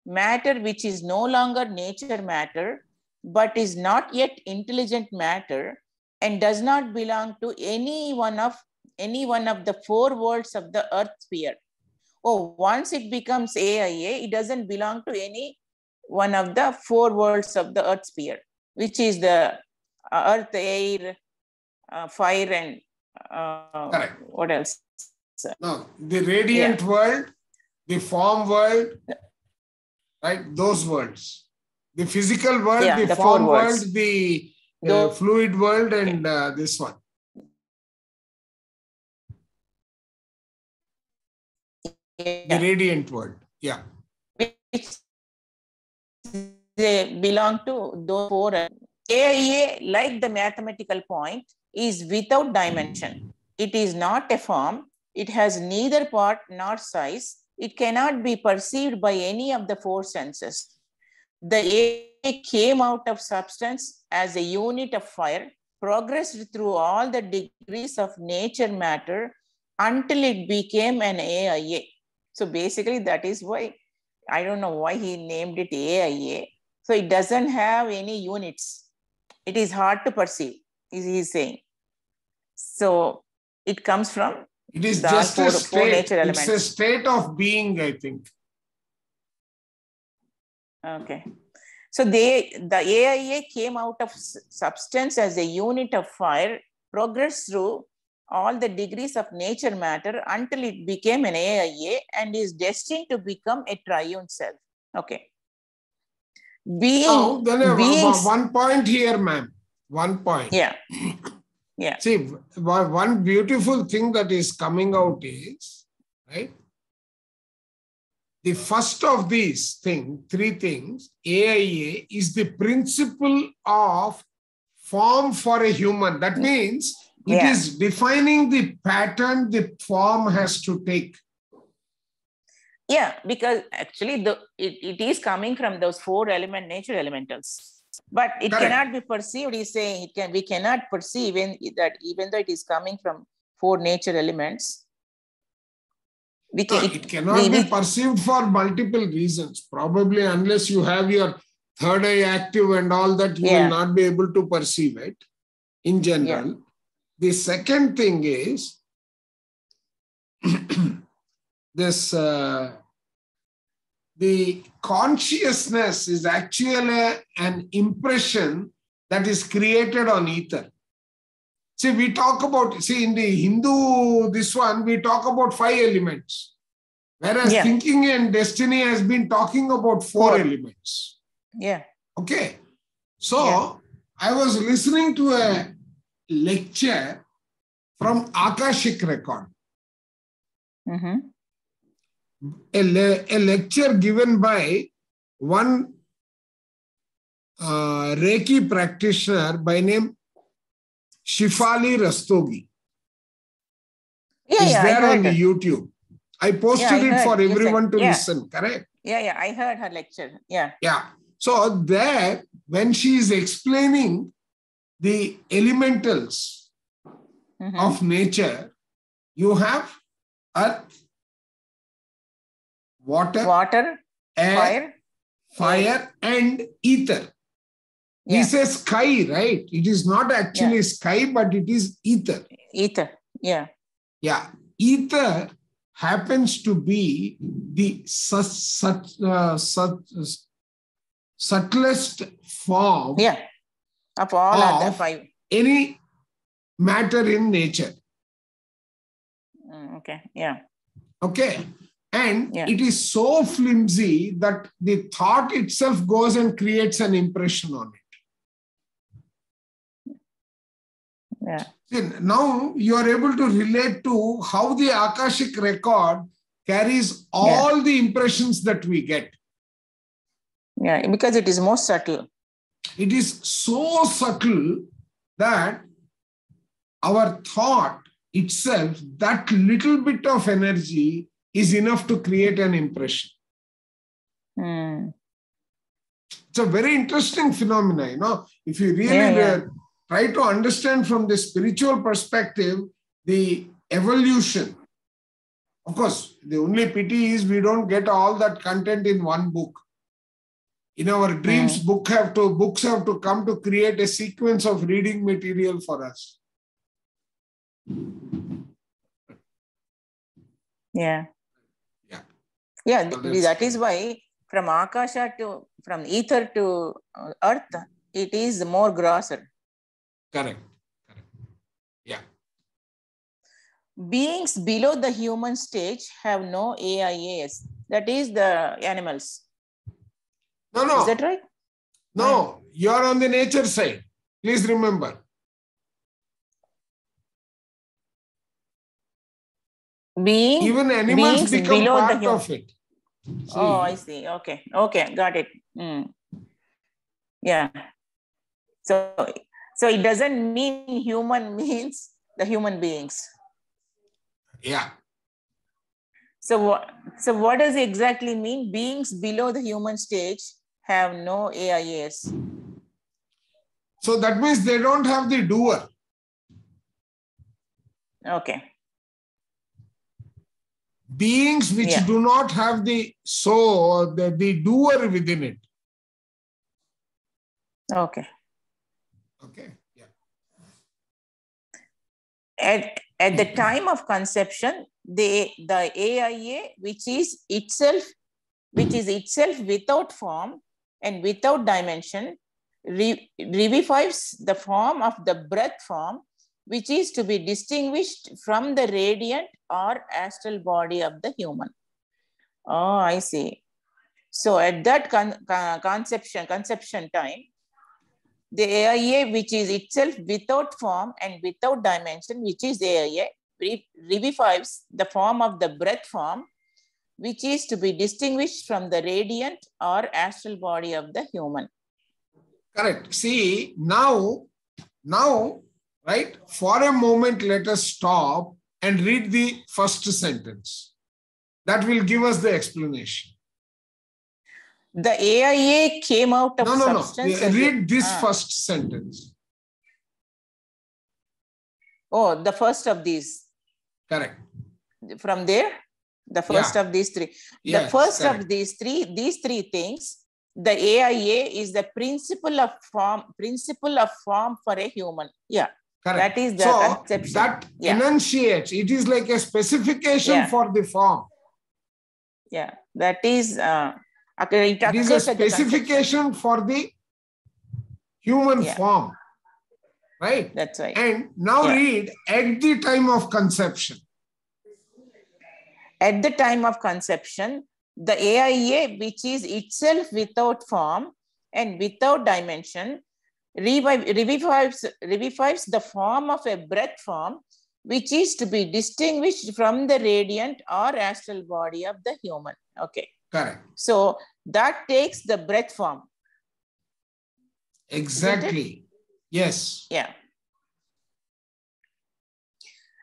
matter which is no longer nature matter, but is not yet intelligent matter and does not belong to any one of any one of the four worlds of the earth sphere. Oh, once it becomes AIA, it doesn't belong to any one of the four worlds of the earth sphere, which is the uh, earth, air, uh, fire, and uh, what else? No, the radiant world, the form world, right? Those worlds. The physical world, Yeah, the, the form world, the uh, fluid world, and uh, this one. The radiant world. Yeah. which they belong to those four. AIA, like the mathematical point, is without dimension. It is not a form. It has neither part nor size. It cannot be perceived by any of the four senses. The AIA came out of substance as a unit of fire, progressed through all the degrees of nature matter until it became an AIA. So basically, that is why I don't know why he named it AIA. So it doesn't have any units. It is hard to perceive, is he saying. So it comes from, It is just four- a state. nature It's a state of being, I think. okay. So they, the AIA came out of substance as a unit of fire, progressed through all the degrees of nature matter until it became an AIA and is destined to become a triune self. Okay. Being, uh, beings- one point here, ma'am. One point. yeah, See, one beautiful thing that is coming out is, right? The first of these thing, three things, AIA is the principle of form for a human. That means it Yeah. is defining the pattern the form has to take. Yeah, because actually the it, it is coming from those four element nature elementals. But it Correct. cannot be perceived. He's saying it can we cannot perceive in that even though it is coming from four nature elements. We No, can it cannot we- be perceived for multiple reasons. Probably unless you have your third eye active and all that, you Yeah. will not be able to perceive it in general. The second thing is this uh, the consciousness is actually an impression that is created on ether. See, we talk about, see, in the Hindu, this one, we talk about five elements. Whereas Yeah. thinking and destiny has been talking about four Four. elements. yeah. Okay. So Yeah. I was listening to a lecture from Akashic Record, mhm, a, le- a lecture given by one uh, Reiki practitioner by name Shifali Rastogi. Yeah, is yeah, there on her. YouTube. I posted I it for everyone to yeah. listen, correct? Yeah, yeah, I heard her lecture. Yeah. Yeah. So there, when she is explaining the elementals mhm, of nature, you have earth, water, Water, air, fire. fire, and ether. He Yeah. says sky, right? It is not actually sky, but it is ether. Ether. Yeah. Yeah. Ether happens to be the su- su- uh, su- subtlest form Yeah. Of all other five. any matter in nature. Mm, okay. Yeah. Okay. And Yeah. it is so flimsy that the thought itself goes and creates an impression on it. Yeah. Now you are able to relate to how the Akashic record carries all the impressions that we get. Yeah. Because it is more subtle. It is so subtle that our thought itself, that little bit of energy is enough to create an impression. Mm. It's a very interesting phenomenon. you know. If you really Yeah, yeah. try to understand from the spiritual perspective the evolution. Of course, the only pity is we don't get all that content in one book. In our dreams, book have to books have to come to create a sequence of reading material for us. Yeah. Yeah. So that's- why from Akasha to from ether to uh, earth, it is more grosser. Correct. Correct. Yeah. Beings below the human stage have no AIAs. That is the animals. No, no, Is that right? no. You are on the nature side. Please remember. Being Even animals become part of it. Oh, I see. Okay. Okay. Got it. Mm. Yeah. So, so it doesn't mean human means the human beings. yeah. So what, so what does exactly mean? Beings below the human stage have no AIAs. So that means they don't have the doer. Okay. Beings which Yeah. do not have the soul, the, the doer within it. Okay. Okay. Yeah. At, at the time of conception, the, the AIA, which is itself, which is itself without form and without dimension, re, revives the form of the breath form, which is to be distinguished from the radiant or astral body of the human. Oh, I see. So at that con, con- conception, conception time, the AIA, which is itself without form and without dimension, which is AIA, re- revives the form of the breath form, which is to be distinguished from the radiant or astral body of the human. Correct. See, now, now, right, for a moment, let us stop and read the first sentence. That will give us the explanation. The AIA came out of No, no, no. substance. as a- Read this Ah. first sentence. Oh, the first of these. Correct. From there, the first of these three. The Yes, first correct. of these three, these three things, the AIA is the principle of form, principle of form for a human. Yeah, Correct. that is the so conception. that Yeah. enunciates, it is like a specification Yeah. for the form. yeah, that is. Uh, okay, it It is a at the specification for the human Yeah. form. Right? That's right. And now read at the time of conception. At the time of conception, the AIA, which is itself without form and without dimension, revive, revives, revives the form of a breath form, which is to be distinguished from the radiant or astral body of the human. Okay. Correct. So that takes the breath form. Exactly. Yes. Yeah.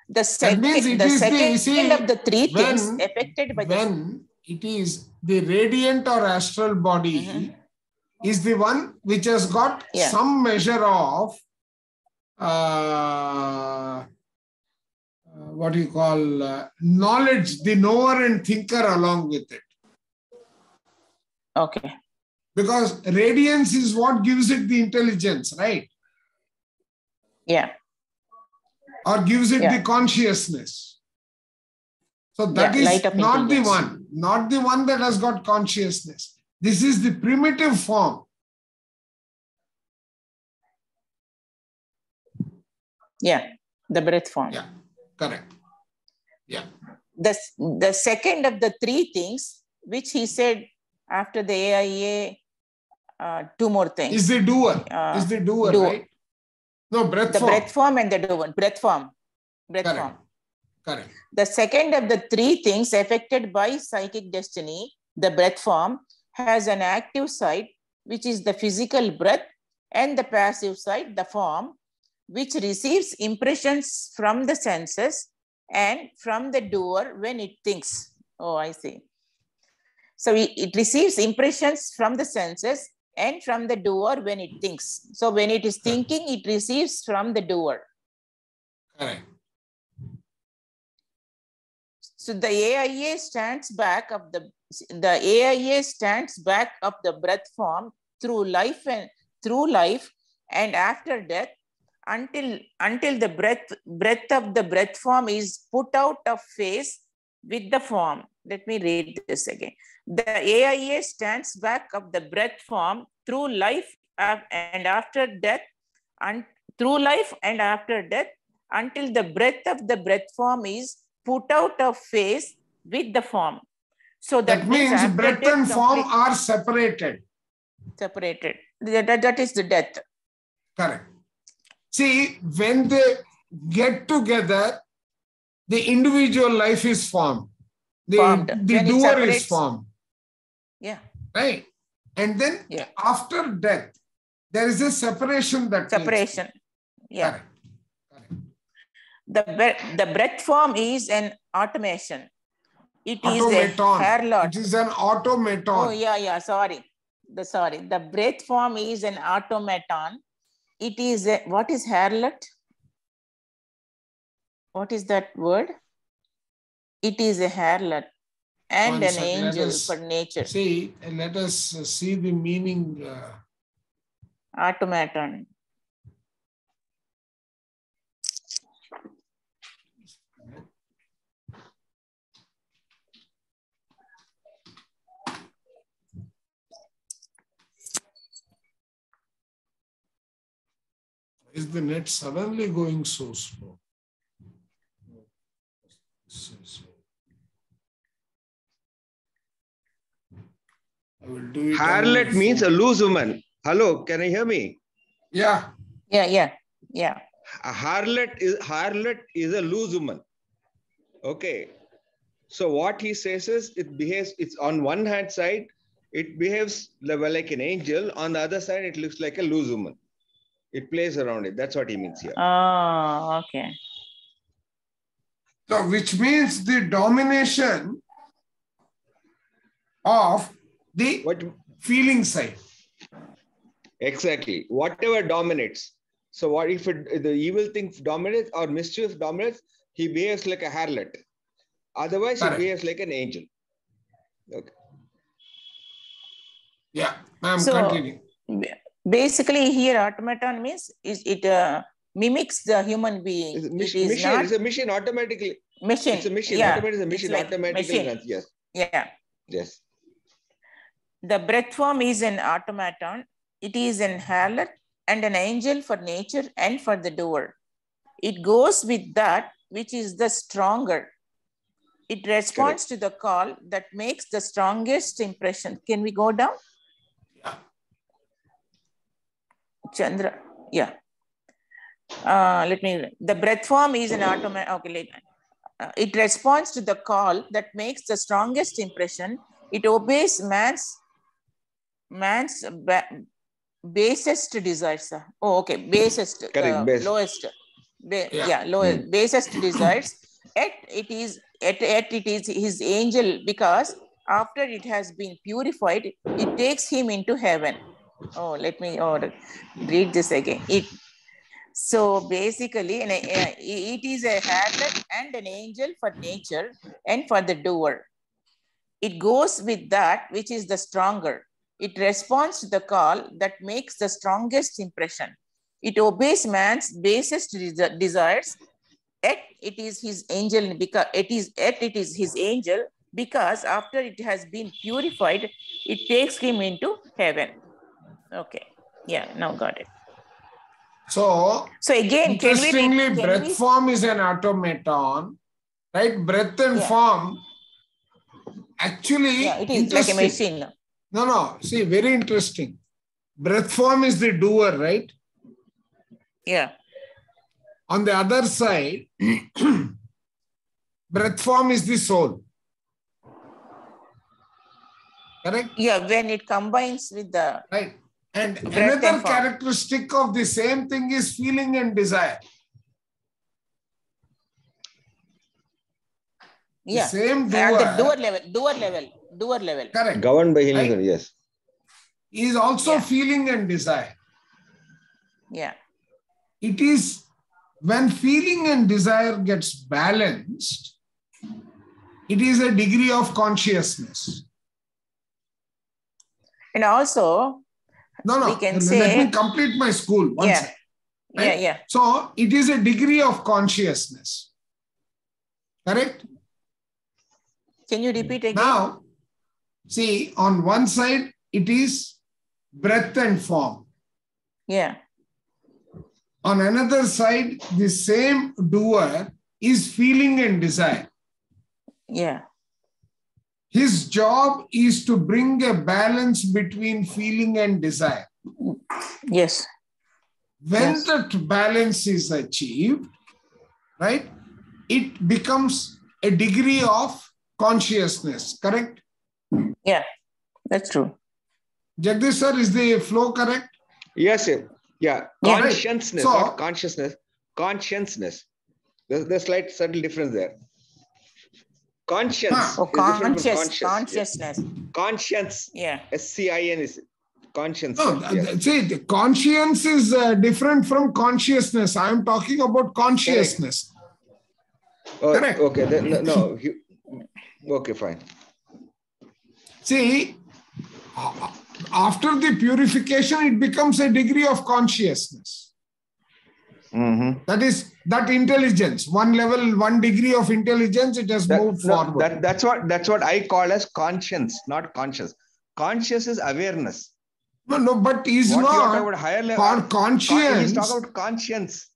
The second, the is the- second see, of the three things when- affected by the When it is the radiant or astral body Mhm. Is the one which has got Yeah. some measure of uh, uh, what do you call uh, knowledge, the knower and thinker along with it. okay. Because radiance is what gives it the intelligence, right? Yeah. Or gives it Yeah. the consciousness. So that Yeah, is not the one, not the one that has got consciousness. This is the primitive form. Yeah. The breath form. Yeah, correct. Yeah. the, the second of the three things, which he said after the AIA, uh, two more things. Is the doer. Uh, is the doer, doer. right? No, breath the form. breath form and the doer. Breath form. Breath Correct. form. Correct. The second of the three things affected by psychic destiny, the breath form, has an active side, which is the physical breath, and the passive side, the form, which receives impressions from the senses and from the doer when it thinks. Oh, I see. So it, it receives impressions from the senses and from the doer when it thinks. So when it is thinking, it receives from the doer. Correct. So the AIA stands back of the the AIA stands back of the breath form through life and through life and after death until until the breath breath of the breath form is put out of phase with the form. Let me read this again. The AIA stands back of the breath form through life and after death and through life and after death until the breath of the breath form is put out of phase with the form. So that, That means breath and form complete- are separated. separated. That, that- is the death. Correct. See, when they get together, the individual life is formed. The, Formed. the When doer is formed, Yeah, right? And then Yeah. after death, there is a separation that separation. Yeah. Correct. Correct. The, the breath form is an automation. It is a Automaton. hair lot. It is an automaton. Oh, yeah, yeah, sorry. The sorry. The breath form is an automaton. It is a, what is harlot? What is that word? It is a harlot and One an sec, let angel us- for nature. See, let us see the meaning. uh, Automaton. Is the net suddenly going so slow? So- so- I will do it. Harlot means a loose woman. Hello, can you hear me? Yeah, Yeah, yeah, yeah. A harlot is harlot is a loose woman. Okay. So what he says is it behaves, it's on one hand side, it behaves like an angel. On the other side, it looks like a loose woman. It plays around it. That's what he means here. Oh, okay. so which means the domination of the What feeling side. exactly? Whatever dominates. So what if it, the evil thing dominates or mischief dominates? He behaves like a harlot. Otherwise, Correct. he behaves like an angel. Okay. Yeah, I'm So- continuing. Ba- Basically, here automaton means is it uh, mimics the human being. It's a It machine. not It's a machine automatically. machine. It's a machine. Yeah, Automatic is a machine. like automatically machine. runs. Yes. Yeah. Yes. The breath form is an automaton. It is an harlot and an angel for nature and for the doer. It goes with that which is the stronger. It responds to the call that makes the strongest impression. Can we go down? Yeah. Chandra, yeah. Uh, let me, the breath form is an automatic, okay, let, uh, it responds to the call that makes the strongest impression. It obeys man's, man's ba- basest desires. Oh, okay, basest, Correct, uh, base. lowest, ba- Yeah. yeah, lowest, basest desires. Yet it is, yet, yet it is his angel because after it has been purified, it takes him into heaven. Oh, let me or read this again. It so basically, it is a harlot and an angel for nature and for the doer. It goes with that which is the stronger. It responds to the call that makes the strongest impression. It obeys man's basest desires. Yet it is his angel because it is yet it is his angel because after it has been purified, it takes him into heaven. Okay. Yeah, now got it. So So again, can we, interestingly, can breath we form is an automaton, right? Breath and Yeah. form. Actually, Yeah, it is like a machine. No, no. See, very interesting. Breath form is the doer, right? Yeah. On the other side, breath form is the soul. Correct? Yeah, when it combines with the Right. And Breath another and characteristic of the same thing is feeling and desire. The yeah. same At the doer, doer level, doer level, doer level. correct, Governed by healing. Right. Yes. is also Yeah. feeling and desire. Yeah. It is when feeling and desire gets balanced, it is a degree of consciousness. And also, No, no, We can let say- me complete my school. One Yeah. sec. yeah, yeah. So it is a degree of consciousness. Correct? Can you repeat again? Now, see, on one side, it is breath and form. Yeah. On another side, the same doer is feeling and desire. Yeah. His job is to bring a balance between feeling and desire. Yes. When Yes. that balance is achieved, right, it becomes a degree of consciousness, correct? Yeah. That's true. Jagdish sir, is the flow correct? Yes, yeah. yeah. Yeah. Consciousness, So- not consciousness. Consciousness. There's, there's slight subtle difference there. Conscience. Oh, is conscious, conscious. Yeah. consciousness. Conscience. Yeah. S C I N is conscience. No, yes. th- see, the conscience is uh, different from consciousness. I am talking about consciousness. Oh, correct. Okay, then, no, no. you- okay, fine. See, after the purification, it becomes a degree of consciousness. Mhm. That is that intelligence, one level, one degree of intelligence, it has That- moved no, forward. that, that's what that's what I call as conscience, not conscious. Conscious is awareness. no, no, but is what you are talking not about higher level. con- Con- he's conscience. talking about conscience.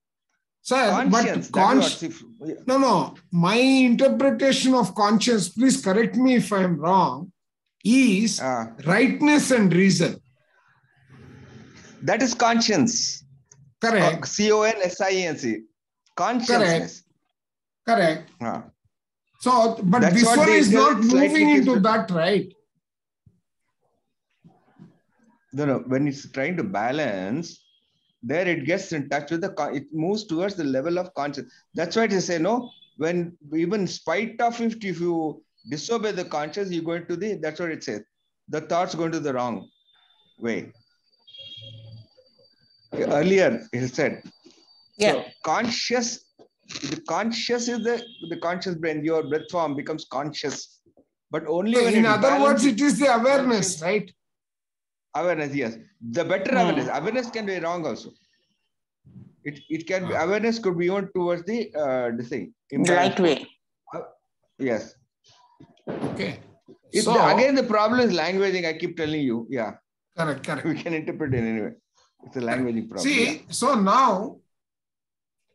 Sir, Conscience. but conscience. That is what- No, no. My interpretation of conscience, please correct me if I'm wrong, is Ah, rightness and reason. that is conscience. Correct. C O N S I N C. Consciousness. Correct. Ah. So, but That's this one is not moving into that, right? No, no. When it's trying to balance, there it gets in touch with the. It moves towards the level of conscience. That's why they say no. When even spite of if, if you disobey the conscience, you go into the. That's what it says. The thoughts go into the wrong way. Earlier, he said Yeah. So conscious, the conscious is the the conscious brain. Your breath form becomes conscious, but only So in other words, it is the awareness, right? awareness. Yes, the better Hmm. awareness. Awareness can be wrong also. It it can be awareness could be even towards the uh the thing. The right way. Yes. Okay. It, So, again, the problem is languaging. I keep telling you. Yeah, correct, correct. we can interpret it anyway. It's a languaging problem. See, yeah. so now,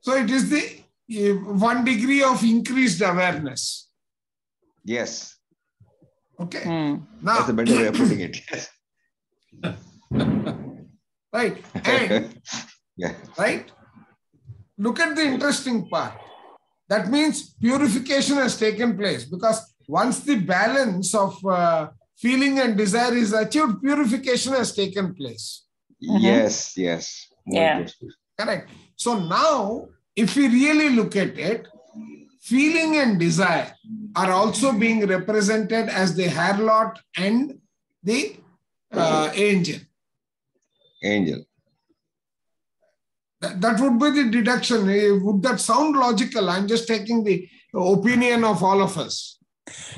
so it is the uh, one degree of increased awareness. Yes, Okay. Hmm. Now, that's a better way of putting it. Yes. right. And yeah. right? Look at the interesting part. That means purification has taken place because once the balance of uh, feeling and desire is achieved, purification has taken place. Mhm. Yes. Yes. More Yeah. good. Correct. So now, if we really look at it, feeling and desire are also being represented as the harlot and the uh, angel. Angel. That, that would be the deduction. Eh, Would that sound logical? I'm just taking the opinion of all of us.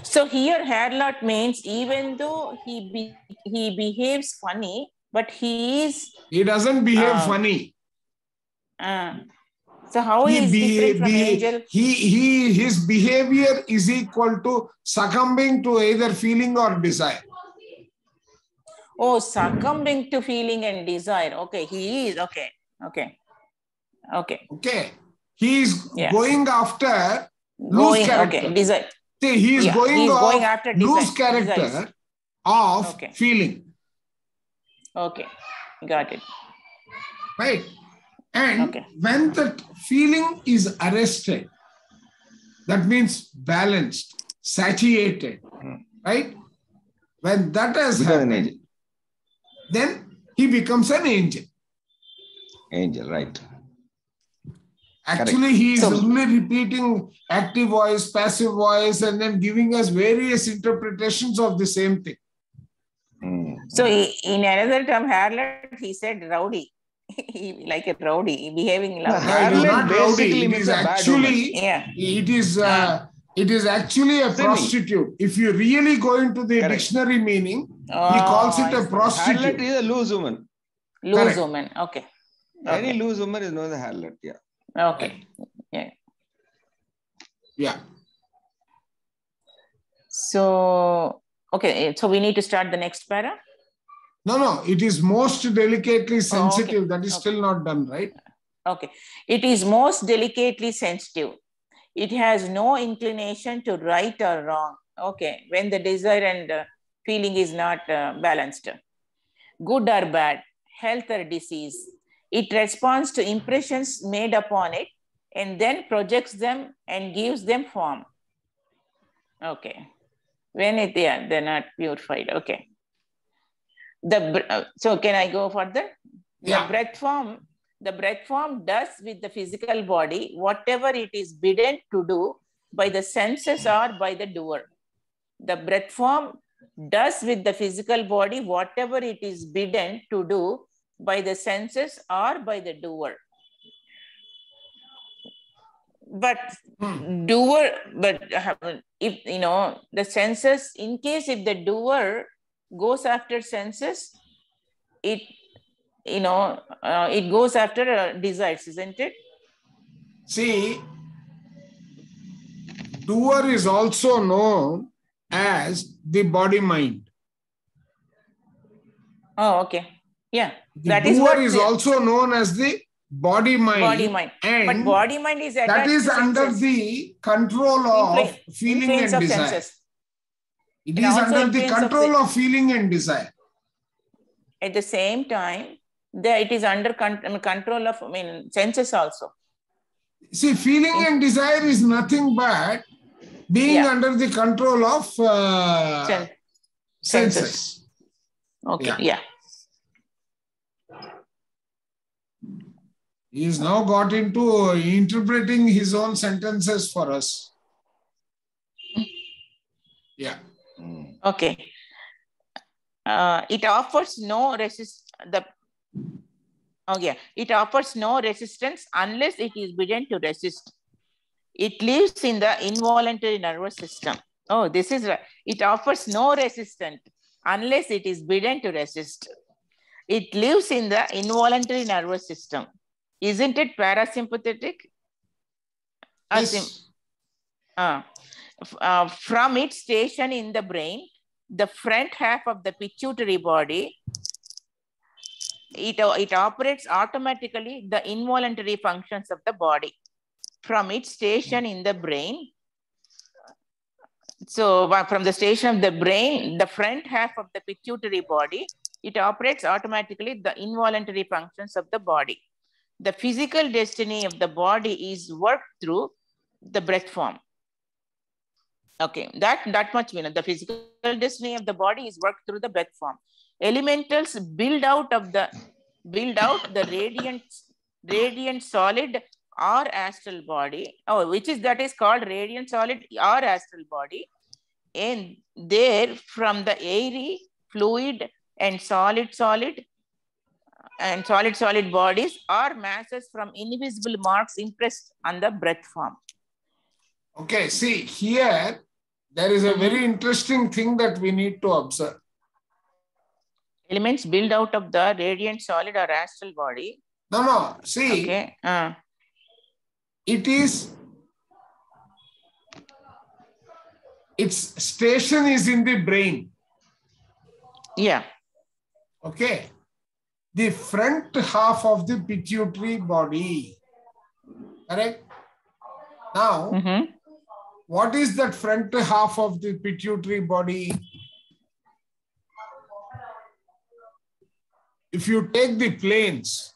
So here, Harlot means even though he be, he behaves funny, but he is. He doesn't behave Ah. funny. Uh, so how He, is different from angel? he, he, his behavior is equal to succumbing to either feeling or desire. Oh, succumbing to feeling and desire. Okay, he is okay. Okay, okay. Okay. He is Yeah. going after Loose Going, character. okay, desire. See, he is Yeah, going he is going after loose desire- character desires. of Okay. feeling, Okay, got it. right? And Okay. when that feeling is arrested, that means balanced, satiated, right? When that has Because an happened, angel. then he becomes an angel. Angel, right. Actually, he is So- only repeating active voice, passive voice, and then giving us various interpretations of the same thing. Mm. So in another term, Harlot, he said rowdy, He- like a rowdy, behaving No, like No, Harlot not rowdy. basically It means is a bad actually yeah. it is uh, it is actually a Silly. prostitute. If you really go into the Correct. dictionary meaning, he Oh, calls it I a see. Harlot prostitute. is a loose woman. Loose Correct. woman. Okay. Any Okay. loose woman is known as harlot. Yeah. Okay. Yeah. Yeah. So okay. So we need to start the next para. No, no, it is most delicately Oh, okay. sensitive. That is Okay. still not done, right? Okay. It is most delicately sensitive. It has no inclination to right or wrong. Okay. When the desire and uh, feeling is not uh, balanced. Good or bad, health or disease. It responds to impressions made upon it and then projects them and gives them form. Okay. When it, yeah, they're not purified. Okay. The, uh, so can I go further? Yeah. The breath form the breath form does with the physical body whatever it is bidden to do by the senses or by the doer. The breath form does with the physical body whatever it is bidden to do by the senses or by the doer. But Hmm. doer, but uh, if you know the senses, in case if the doer goes after senses, it you know uh, it goes after uh, desires, isn't it? See, doer is also known as the body mind. Oh, okay. Yeah, The That is doer what is the- also known as the body mind. body mind. And But body mind is that is under senses. the control of Influ- feeling and of desire. senses. It And is under the of control the- of feeling and desire. At the same time, the, it is under con- control of I mean senses also. See, feeling and desire is nothing but being Yeah. under the control of uh, Sen- senses. senses. Okay, Yeah. yeah. He is now got into interpreting his own sentences for us. Yeah. Okay. Uh, it offers no resist the oh yeah. It offers no resistance unless it is bidden to resist. It lives in the involuntary nervous system. Oh this is right. It offers no resistance unless it is bidden to resist. It lives in the involuntary nervous system. Isn't it parasympathetic? Yes. uh, uh, from its station in the brain, the front half of the pituitary body, it, it operates automatically the involuntary functions of the body. From its station in the brain, so from the station of the brain, the front half of the pituitary body, it operates automatically the involuntary functions of the body. The physical destiny of the body is worked through the breath form. Okay, that, that much we know. The physical destiny of the body is worked through the breath form. Elementals build out of the build out the radiant radiant solid or astral body. Oh, which is that is called radiant solid or astral body. And there from the airy, fluid, and solid solid and solid solid bodies are masses from invisible marks impressed on the breath form. Okay, see, here there is a very interesting thing that we need to observe. Elements build out of the radiant solid or astral body. No, no, see, Okay. Uh, it is its station is in the brain. yeah. Okay. The front half of the pituitary body. Correct? Now, Mhm. What is that front half of the pituitary body? If you take the planes,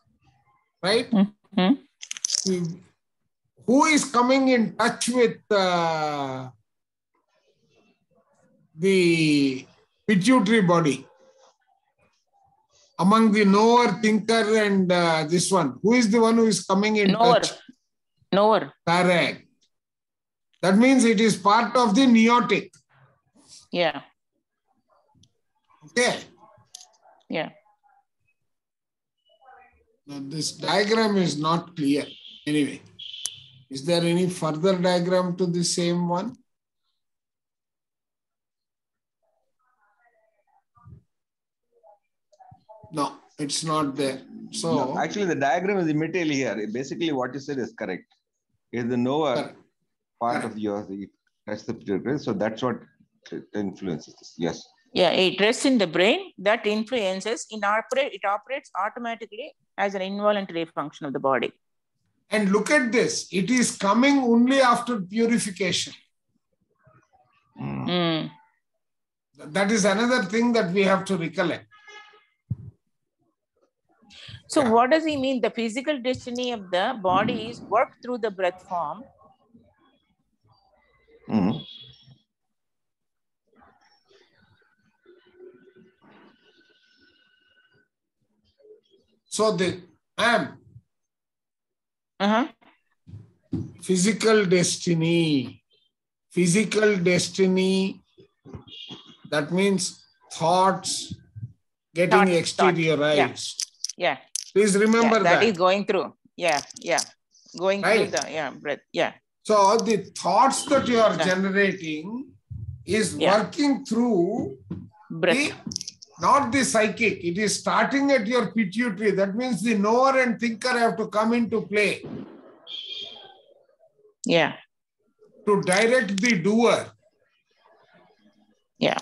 right? Mhm. Who is coming in touch with uh, the pituitary body? Among the knower, thinker, and uh, this one, who is the one who is coming in Knower. touch? Knower. Correct. That means it is part of the noetic. Yeah. Okay. Yeah. Now, this diagram is not clear. Anyway, is there any further diagram to the same one? No, it's not there. So, No, actually, the diagram is immediately here. Basically, what you said is correct. Is the knower Correct. Part of your the that's the pituitary. So that's what influences this. Yes. Yeah, it rests in the brain that influences in operate it operates automatically as an involuntary function of the body. and look at this. It is coming only after purification. Mm. That is another thing that we have to recollect. So Yeah. what does he mean? The physical destiny of the body is worked through the breath form. Mhm. So the am Uh-huh. physical destiny. Physical destiny, that means thoughts getting Thought, thought, exteriorized. Yeah. Please remember yeah, that. that is going through. Yeah, yeah. Going Right. through the yeah, breath. Yeah. So the thoughts that you are generating is Yeah. working through Breath. the, not the psychic. It is starting at your pituitary. That means the knower and thinker have to come into play Yeah. to direct the doer. Yeah.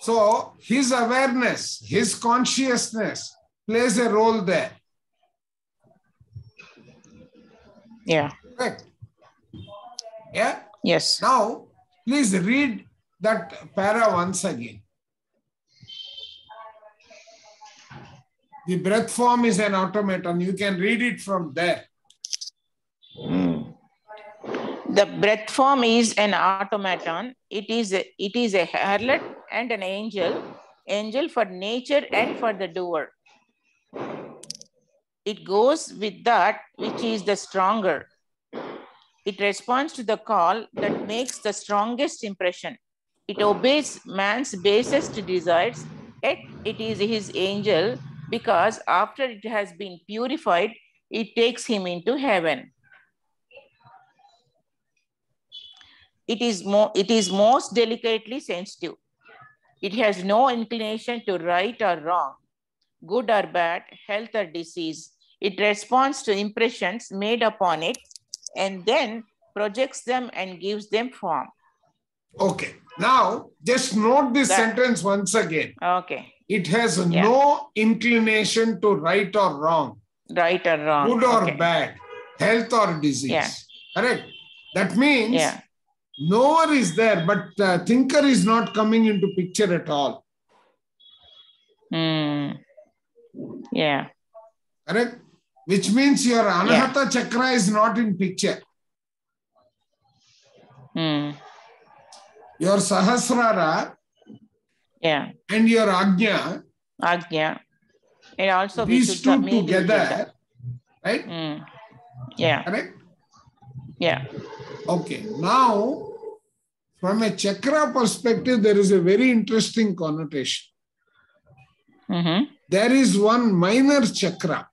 So his awareness, his consciousness plays a role there. Yeah. Correct? Yeah. Yes. Now, please read that para once again. The breath form is an automaton. You can read it from there. Mm. The breath form is an automaton. It is a, it is a harlot and an angel, angel for nature and for the doer. It goes with that which is the stronger. It responds to the call that makes the strongest impression. It obeys man's basest desires, yet it is his angel because after it has been purified, it takes him into heaven. It is, more, it is most delicately sensitive. It has no inclination to right or wrong, good or bad, health or disease. It responds to impressions made upon it and then projects them and gives them form. Okay. Now, just note this That- sentence once again. Okay, It has Yeah. no inclination to right or wrong, right or wrong. good or okay. bad, health or disease. Yeah. Correct? That means Yeah, knower is there, but uh, thinker is not coming into picture at all. Hmm. yeah, Correct? Which means your anahata chakra is not in picture. Hmm. Your sahasrara yeah. and your ajna, Agnya. And also these two together, right? Hmm. Yeah, Correct? yeah. Okay. Now, from a chakra perspective, there is a very interesting connotation. Mm-hmm. There is one minor chakra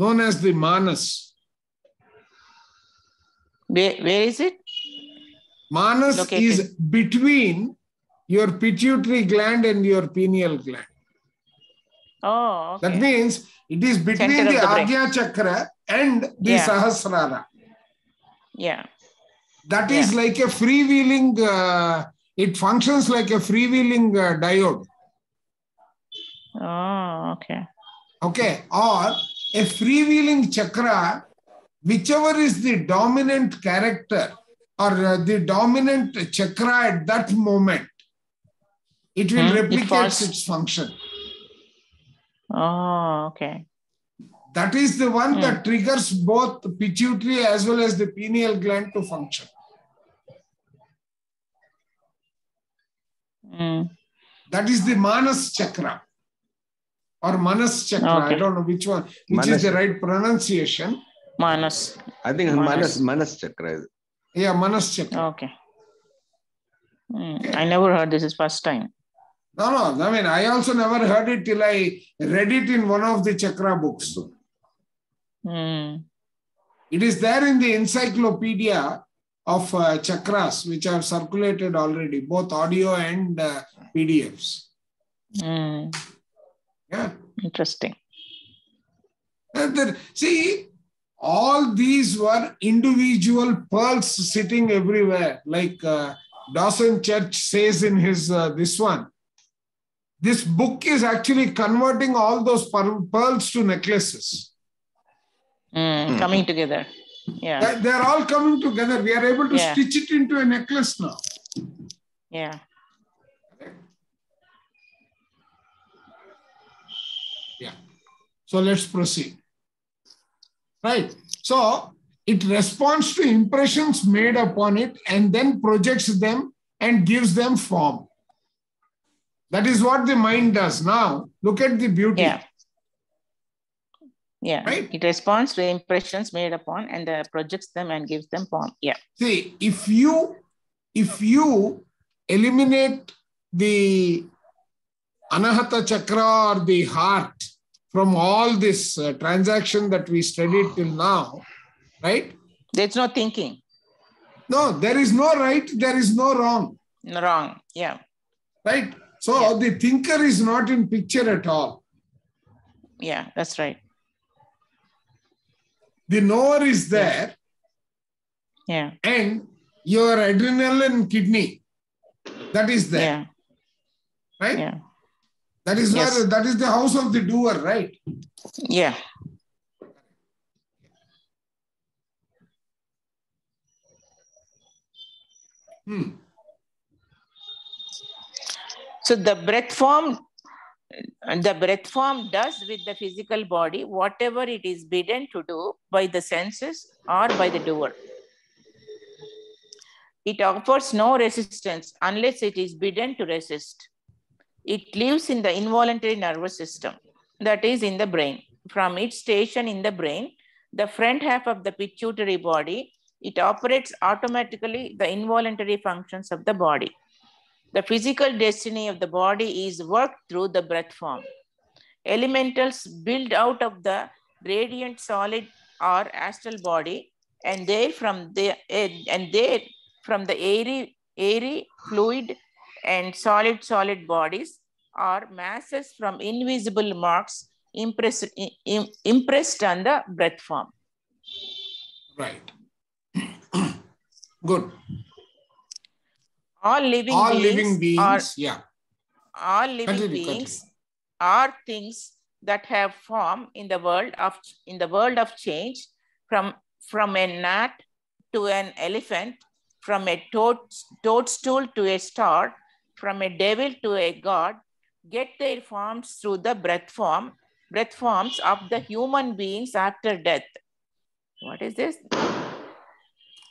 known as the manas. Where, where is it? Manas Located. is between your pituitary gland and your pineal gland. Oh, okay. That means it is between Center the, the. Agya chakra and the Yeah. Sahasrara. yeah. That is like a freewheeling, uh, it functions like a freewheeling uh, diode. Oh, okay. Okay. Or a freewheeling chakra, whichever is the dominant character or uh, the dominant chakra at that moment, it will Hmm, replicate falls. its function. Oh, okay. That is the one Hmm. that triggers both the pituitary as well as the pineal gland to function. Mm. That is the Manas chakra or Manas chakra. I don't know which one, which Manas. is the right pronunciation. Manas. I think Manas. Manas, Manas chakra. is- Yeah, Manas chakra. Okay. Mm, I never heard this is first time. No, no. I mean, I also never heard it till I read it in one of the chakra books. Mm. It is there in the encyclopedia of uh, chakras, which have circulated already, both audio and uh, PDFs. Mm. Yeah. Interesting. And then, see, all these were individual pearls sitting everywhere, like uh, Dawson Church says in his uh, this one. This book is actually converting all those pearls to necklaces. Mm. Coming together. Yeah. They- They're all coming together. We are able to Yeah. stitch it into a necklace now. Yeah. So let's proceed. Right. So it responds to impressions made upon it and then projects them and gives them form. That is what the mind does. Now, look at the beauty. Yeah. Yeah. Right? It responds to impressions made upon and uh, projects them and gives them form. Yeah. See, if you if you eliminate the anahata chakra or the heart from all this uh, transaction that we studied till now, right? There's no thinking. No, there is no right, there is no wrong, No wrong. Yeah. right? So the thinker is not in picture at all. Yeah. That's right. The knower is there, Yeah. and your adrenal and kidney that is there, Yeah. right? Yeah. That is Yes. where that is the house of the doer, right? Yeah. Hmm. So the breath form, the breath form does with the physical body whatever it is bidden to do by the senses or by the doer. It offers no resistance unless it is bidden to resist. It lives in the involuntary nervous system, that is in the brain. From its station in the brain, the front half of the pituitary body, it operates automatically the involuntary functions of the body. The physical destiny of the body is worked through the breath form. Elementals build out of the radiant solid or astral body, and there from the and there from the airy, airy, fluid, and solid solid bodies are masses from invisible marks impressed, impressed on the breath form. Right. Good. All living All beings, living beings, are yeah. all living Continue, beings are things that have form in the world of in the world of change from from a gnat to an elephant from a toad, toadstool to a star from a devil to a god get their forms through the breath form breath forms of the human beings after death. What is this?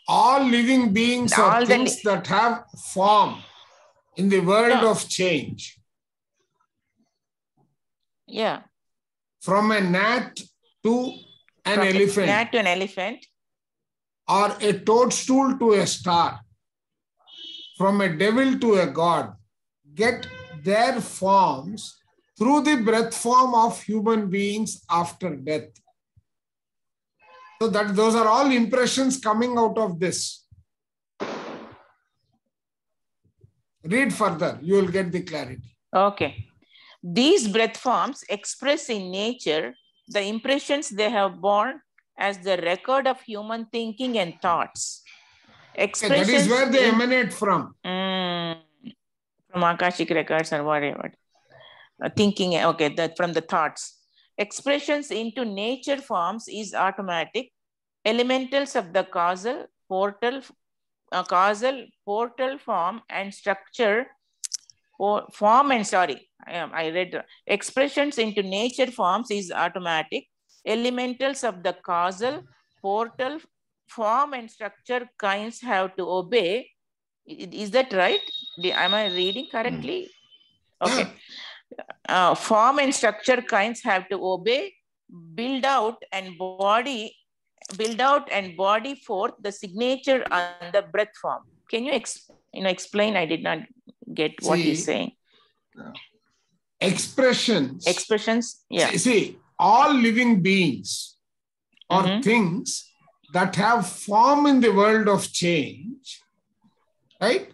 All living beings are All the things that have form in the world Yeah. of change. yeah. From a gnat to an from elephant. gnat to an elephant. Or a toadstool to a star, from a devil to a god, get their forms through the breath form of human beings after death. So that those are all impressions coming out of this. Read further, you will get the clarity. Okay. These breath forms express in nature the impressions they have borne as the record of human thinking and thoughts. Okay, Expressions that is where they emanate from. Mm, from Akashic records or whatever. Uh, thinking, okay, that from the thoughts. Expressions into nature forms is automatic. Elementals of the causal, portal, uh, causal, portal form and structure, or form and sorry, I read expressions into nature forms is automatic. Elementals of the causal, portal, form and structure kinds have to obey. Is that right? Am I reading correctly? Okay. Uh, form and structure kinds have to obey, build out and body, build out and body forth the signature on the breath form. Can you ex, you know, explain? I did not get what he's See, saying. Expressions. Expressions, yeah. See, see, all living beings or Mhm. things that have form in the world of change, right?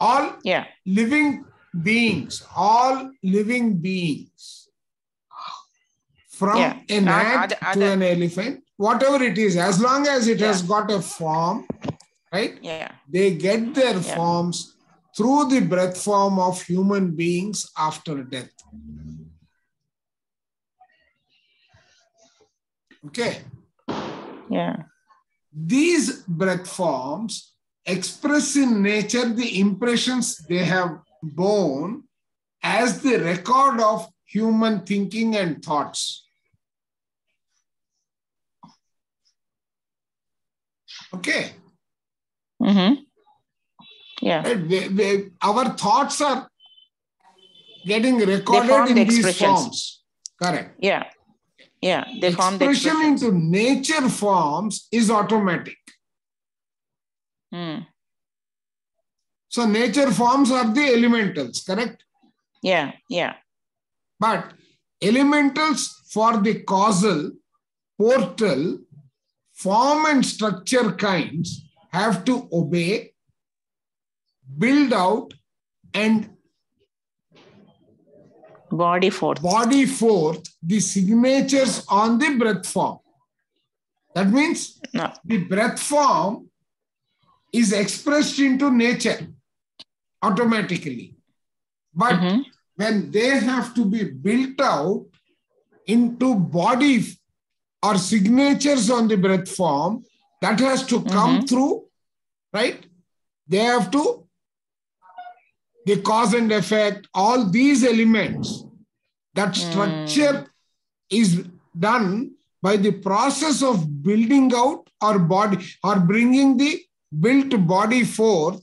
All Yeah, living beings, all living beings, from Yeah, an ant to an elephant, whatever it is, as long as it has got a form, right? yeah, They get their Yeah. forms through the breath form of human beings after death. Okay. yeah, These breath forms express in nature the impressions they have borne as the record of human thinking and thoughts. Okay. mm-hmm. yeah, Right? We- we- our thoughts are getting recorded in the these forms. Correct. yeah, yeah. They form the Expression into nature forms is automatic. Mm, So nature forms are the elementals, correct? yeah, yeah, But elementals for the causal, portal, form and structure kinds have to obey, build out, and body forth. body forth the signatures on the breath form. That means No. the breath form is expressed into nature automatically. But Mhm. when they have to be built out into body or signatures on the breath form, that has to come Mhm. through, right? They have to, the cause and effect, all these elements, that structure is done by the process of building out our body or bringing the built body forth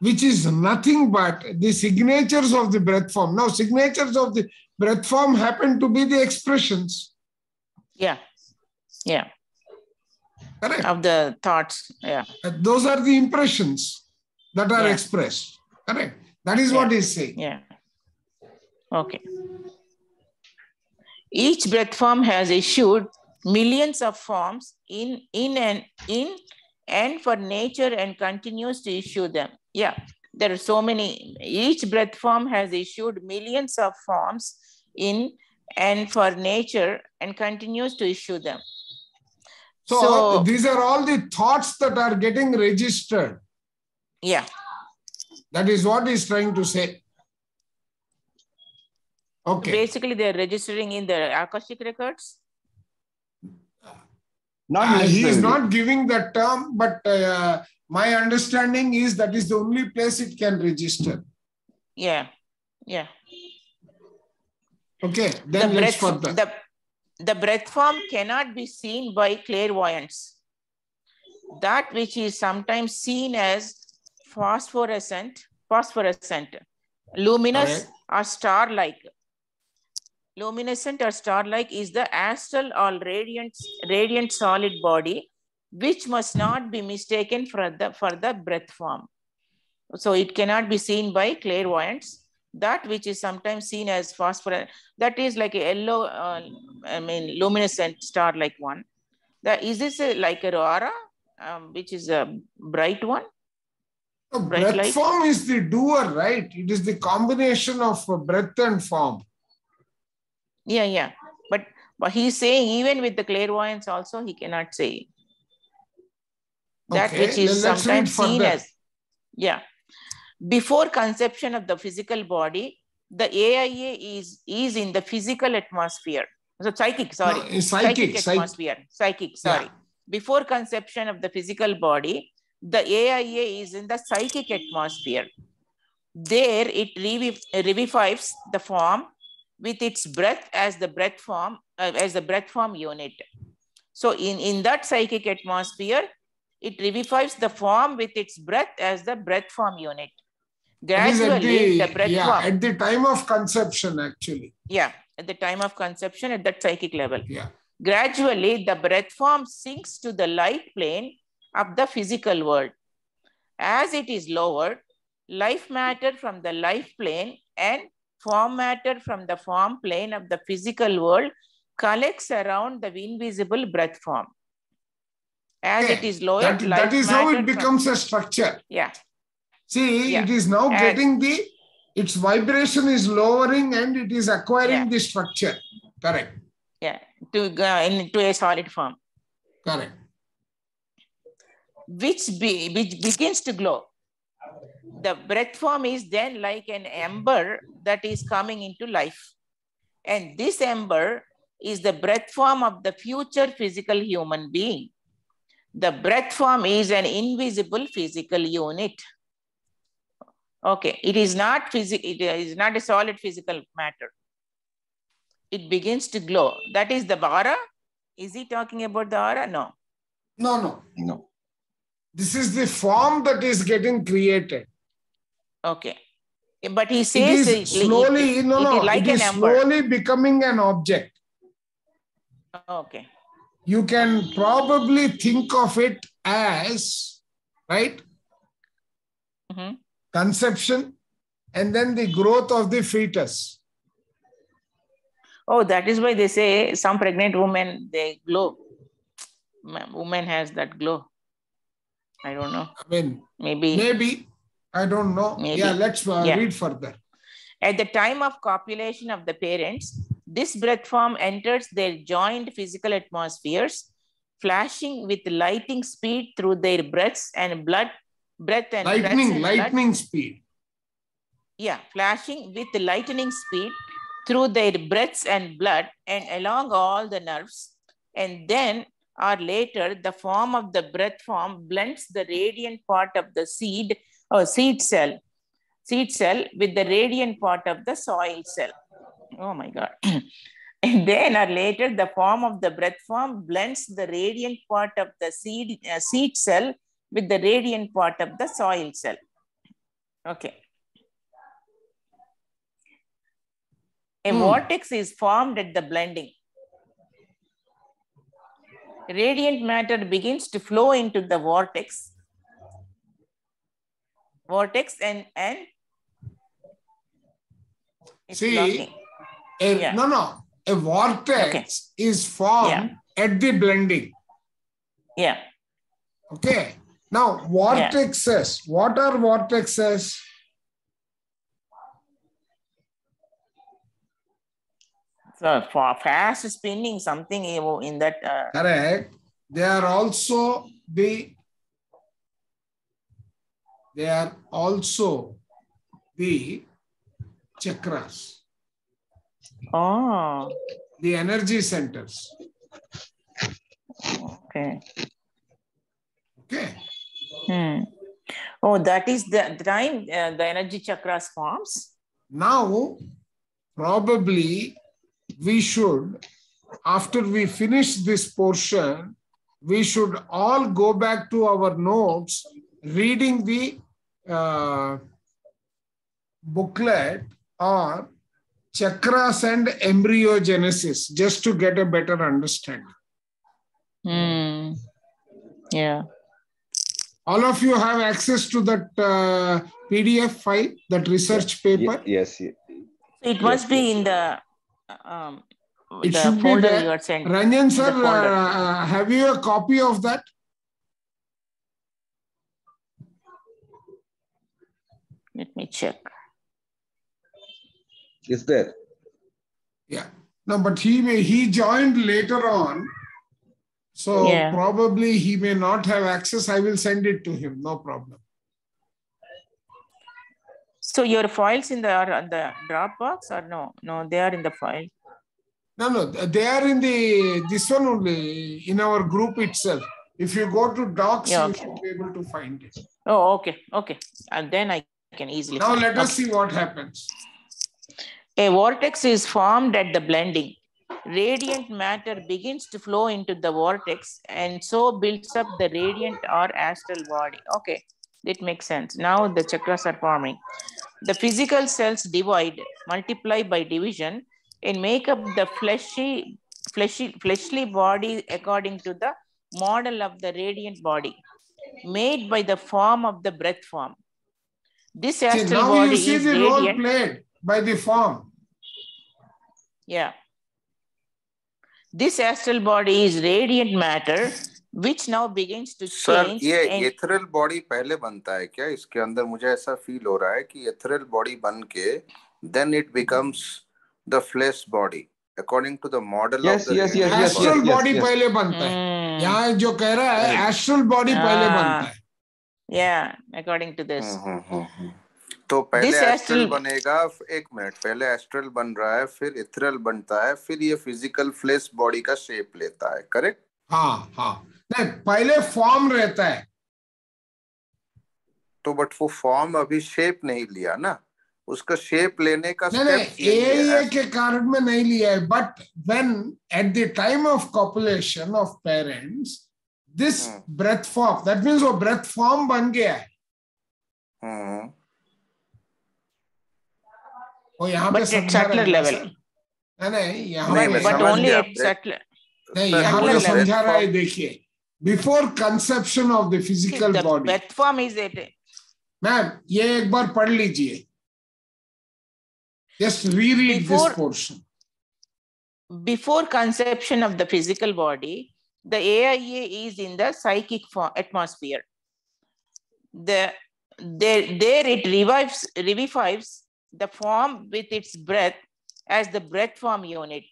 which is nothing but the signatures of the breath form. Now, signatures of the breath form happen to be the expressions. Yeah, yeah. Correct. Of the thoughts. Yeah, Those are the impressions that are Yeah. expressed. Correct. That is what he's saying. yeah. Okay. Each breath form has issued millions of forms in, in and in and for nature and continues to issue them. Yeah, there are so many. Each breath form has issued millions of forms in and for nature and continues to issue them. So, So- these are all the thoughts that are getting registered. Yeah, That is what he's trying to say. Okay. basically they're registering in the Akashic records. Not Uh, he is not giving that term, but uh, my understanding is that is the only place it can register. Yeah, yeah. Okay, the then let's breath, further. the, the breath form cannot be seen by clairvoyants. That which is sometimes seen as phosphorescent, phosphorescent, luminous Correct. or star-like. Luminescent or star-like is the astral or radiant, radiant solid body, which must not be mistaken for the, for the breath form. So it cannot be seen by clairvoyants. That which is sometimes seen as phosphorescent, that is like a yellow, uh, I mean, luminescent star-like one. That is this a, like a aurora, um, which is a bright one? The breath like- form is the doer, right? It is the combination of breath and form. Yeah, yeah. But but he's saying even with the clairvoyance also he cannot say that Okay, which is let's sometimes seen as yeah. Before conception of the physical body, the AIA is is in the physical atmosphere. So psychic, sorry. No, it's psychic, atmosphere. Psychic, sorry. Before conception of the physical body, the AIA is in the psychic atmosphere. There it reviv- revives the form with its breath as the breath form, uh, as the breath form unit. So in, in that psychic atmosphere, it revives the form with its breath as the breath form unit. That is at Gradually, the, the, breath yeah, form, at the time of conception, actually. yeah, at the time of conception at that psychic level. Yeah. Gradually, the breath form sinks to the light plane of the physical world. As it is lowered, life matter from the life plane and form matter from the form plane of the physical world collects around the invisible breath form. As Okay. it is lowered, That, that is how it becomes a structure. yeah, See, Yeah. it is now And- getting the, its vibration is lowering and it is acquiring Yeah. the structure. Correct, yeah, to go into a solid form. correct. which, be, which begins to glow. The breath form is then like an ember that is coming into life. And this ember is the breath form of the future physical human being. The breath form is an invisible physical unit. Okay, it is not physical, it is not a solid physical matter. It begins to glow. That is the aura. Is he talking about the aura? No. No, no. No. This is the form that is getting created. Okay. But he says is it- slowly, it- no, no, is like it an is slowly becoming an object. Okay. You can probably think of it as, right? Mhm. Conception and then the growth of the fetus. Oh, that is why they say some pregnant women they glow. Woman has that glow. I don't know. I mean, Maybe maybe, I don't know. Maybe. Yeah, let's uh, Yeah. read further. at the time of copulation of the parents, this breath form enters their joint physical atmospheres, flashing with lightning speed through their breaths and blood, breath and Lightning, and blood. lightning speed. yeah, flashing with lightning speed through their breaths and blood and along all the nerves. And then or later, the form of the breath form blends the radiant part of the seed or seed cell, seed cell with the radiant part of the soil cell. Oh my God. and then or later, the form of the breath form blends the radiant part of the seed, uh, seed cell with the radiant part of the soil cell. Okay. A Hmm. vortex is formed at the blending. Radiant matter begins to flow into the vortex. Vortex and and See, blocking. A- Yeah. No, no. A vortex is formed at the blending. Yeah. Okay. Now, vortexes. What are vortexes? So for fast spinning something in in that uh, Correct. They are also the they are also the chakras, oh the energy centers. okay. Okay. Hmm. Oh, that is the, time uh, the energy chakras forms. Now, probably we should, after we finish this portion, we should all go back to our notes, reading the uh, booklet on chakras and embryogenesis, just to get a better understanding. Hmm. Yeah. All of you have access to that uh, PDF file, that research paper. Ye- Yes. ye- So it Yes, must be in the um, It the should be folder there. you are sent. Ranjan sir, folder. uh, have you a copy of that? Let me check. Is there? Yeah. No, but he may, he joined later on. So Yeah. probably he may not have access. I will send it to him. No problem. So your files in the are on the Dropbox or no? No, they are in the file. No, no, they are in the this one only in our group itself. If you go to docs, Yeah, you should be able to find it. Oh, okay, okay. And then I can easily. Now find- let us okay. see what happens. A vortex is formed at the blending. Radiant matter begins to flow into the vortex and so builds up the radiant or astral body. Okay, it makes sense. Now the chakras are forming. The physical cells divide, multiply by division, and make up the fleshy, fleshy, fleshly body according to the model of the radiant body, made by the form of the breath form. This See, astral now body you see is the role radiant. played by the form. Yeah. This astral body is radiant matter, which now begins to sir change. ये and- ethereal body पहले बनता है क्या इसके अंदर मुझे ऐसा feel हो रहा है कि एथरल बॉडी बन के then it becomes the flesh body according to the model Yes, of the yes, yes, yes, astral yes, body yes. पहले बनता है Hmm, यहाँ जो कह रहा है एस्ट्रल बॉडी पहले Ah. बनता है yeah, according to this. तो पहले एस्ट्रल बनेगा एक मिनट पहले एस्ट्रल बन रहा है फिर इथरल बनता है फिर ये फ़िज़िकल फ्लेश बॉडी का शेप लेता है करेक्ट हाँ हाँ। नहीं पहले फॉर्म रहता है। तो बट वो फॉर्म अभी शेप नहीं लिया ना। उसका शेप लेने का नहीं नहीं ए है ए के कारण में नहीं लिया है but when at the time of copulation of parents this breath form that means वो ब्रेथ फॉर्म बन गया है। वो यहाँ पे सेटलर लेवल नहीं यहाँ पे बट ओनली सेटलर नहीं यहाँ पे समझा रहा है देखिए। Before conception of the physical body breath form is it ma'am ये एक बार पढ़ लीजिए। Just reread before, this portion before conception of the physical body the AIA is in the psychic atmosphere. The, there, there it revives, revives the form with its breath as the breath form unit.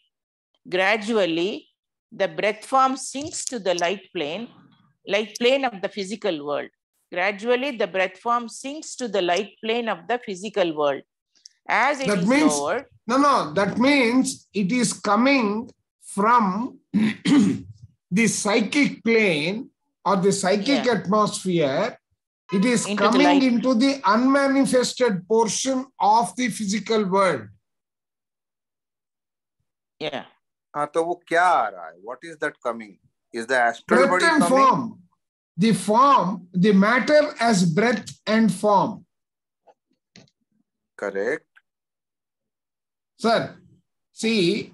Gradually, the breath form sinks to the light plane, light plane of the physical world. Gradually, the breath form sinks to the light plane of the physical world. As it That means- lowered, No, no, that means it is coming from the psychic plane or the psychic Yeah. atmosphere. It is Into the coming light. into the unmanifested portion of the physical world. yeah. हाँ तो वो क्या आ रहा है what is that coming is the astral Breath body and coming form. The form, the matter as breath and form. Correct Sir, see,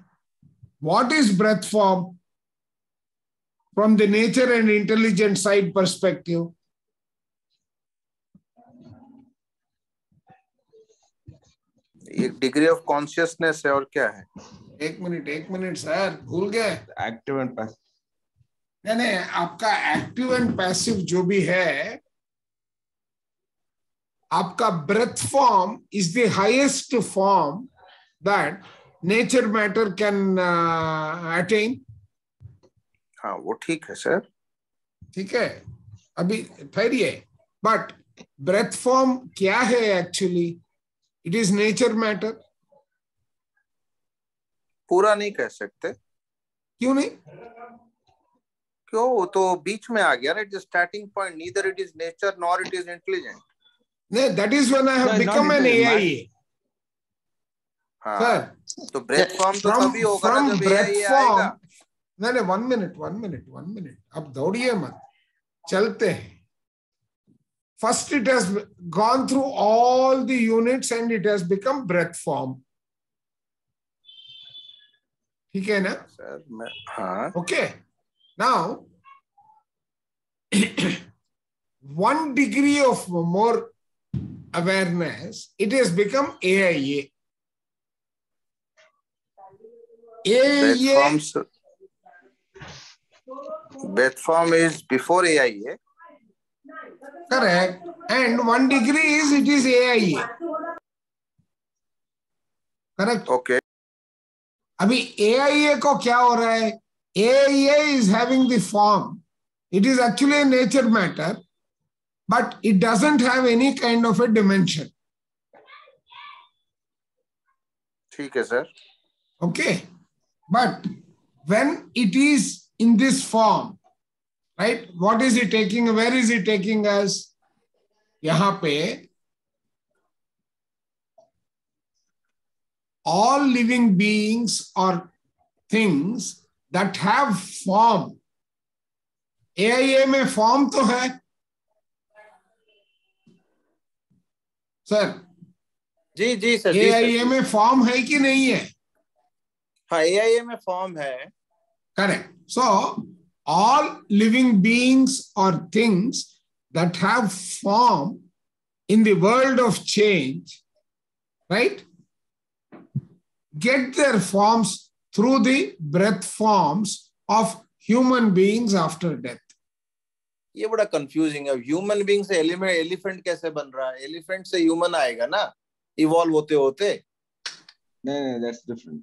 what is breath form From the nature and intelligent side perspective? एक degree of consciousness है और क्या है एक minute एक minute sir भूल गए Active and passive. नहीं नहीं आपका एक्टिव एंड पैसिव जो भी है आपका breath form is the highest form that nature matter can attain हाँ वो ठीक है सर ठीक है? अभी ठहरिए। बट ब्रेथ फॉर्म क्या है actually it is nature matter पूरा नहीं कह सकते। क्यों नहीं? क्यों? वो तो बीच में आ गया ना it is starting point neither it is nature nor it is intelligent नहीं that is when I have become an AI हाँ सर तो ब्रेथ फॉर्म तो तभी होगा ना जब breath ये आएगा नहीं नहीं one minute one minute one minute अब दौड़िए मत। चलते हैं। First it has gone through all the units and it has become breath form ठीक है ना? Okay now one degree of more awareness it has become A I A breath form is before AIA correct. And one degree is it is AIA. Correct. okay अभी AIA को क्या हो रहा है AIA is having the form. It is actually a nature matter, but it doesn't have any kind of a dimension. ठीक है sir Okay. But when it is in this form, right what is he taking where is he taking us yahan pe all living beings or things that have form AIA में form तो है sir जी जी sir जी AIA sir में form है कि नहीं है हाँ एआईए में फॉर्म है Correct. So, all living beings or things that have form in the world of change, right, get their forms through the breath forms of human beings after death. ये बड़ा confusing है human being से element elephant कैसे बन रहा है elephant से human आएगा ना इवॉल्व होते होते No, no, that's different.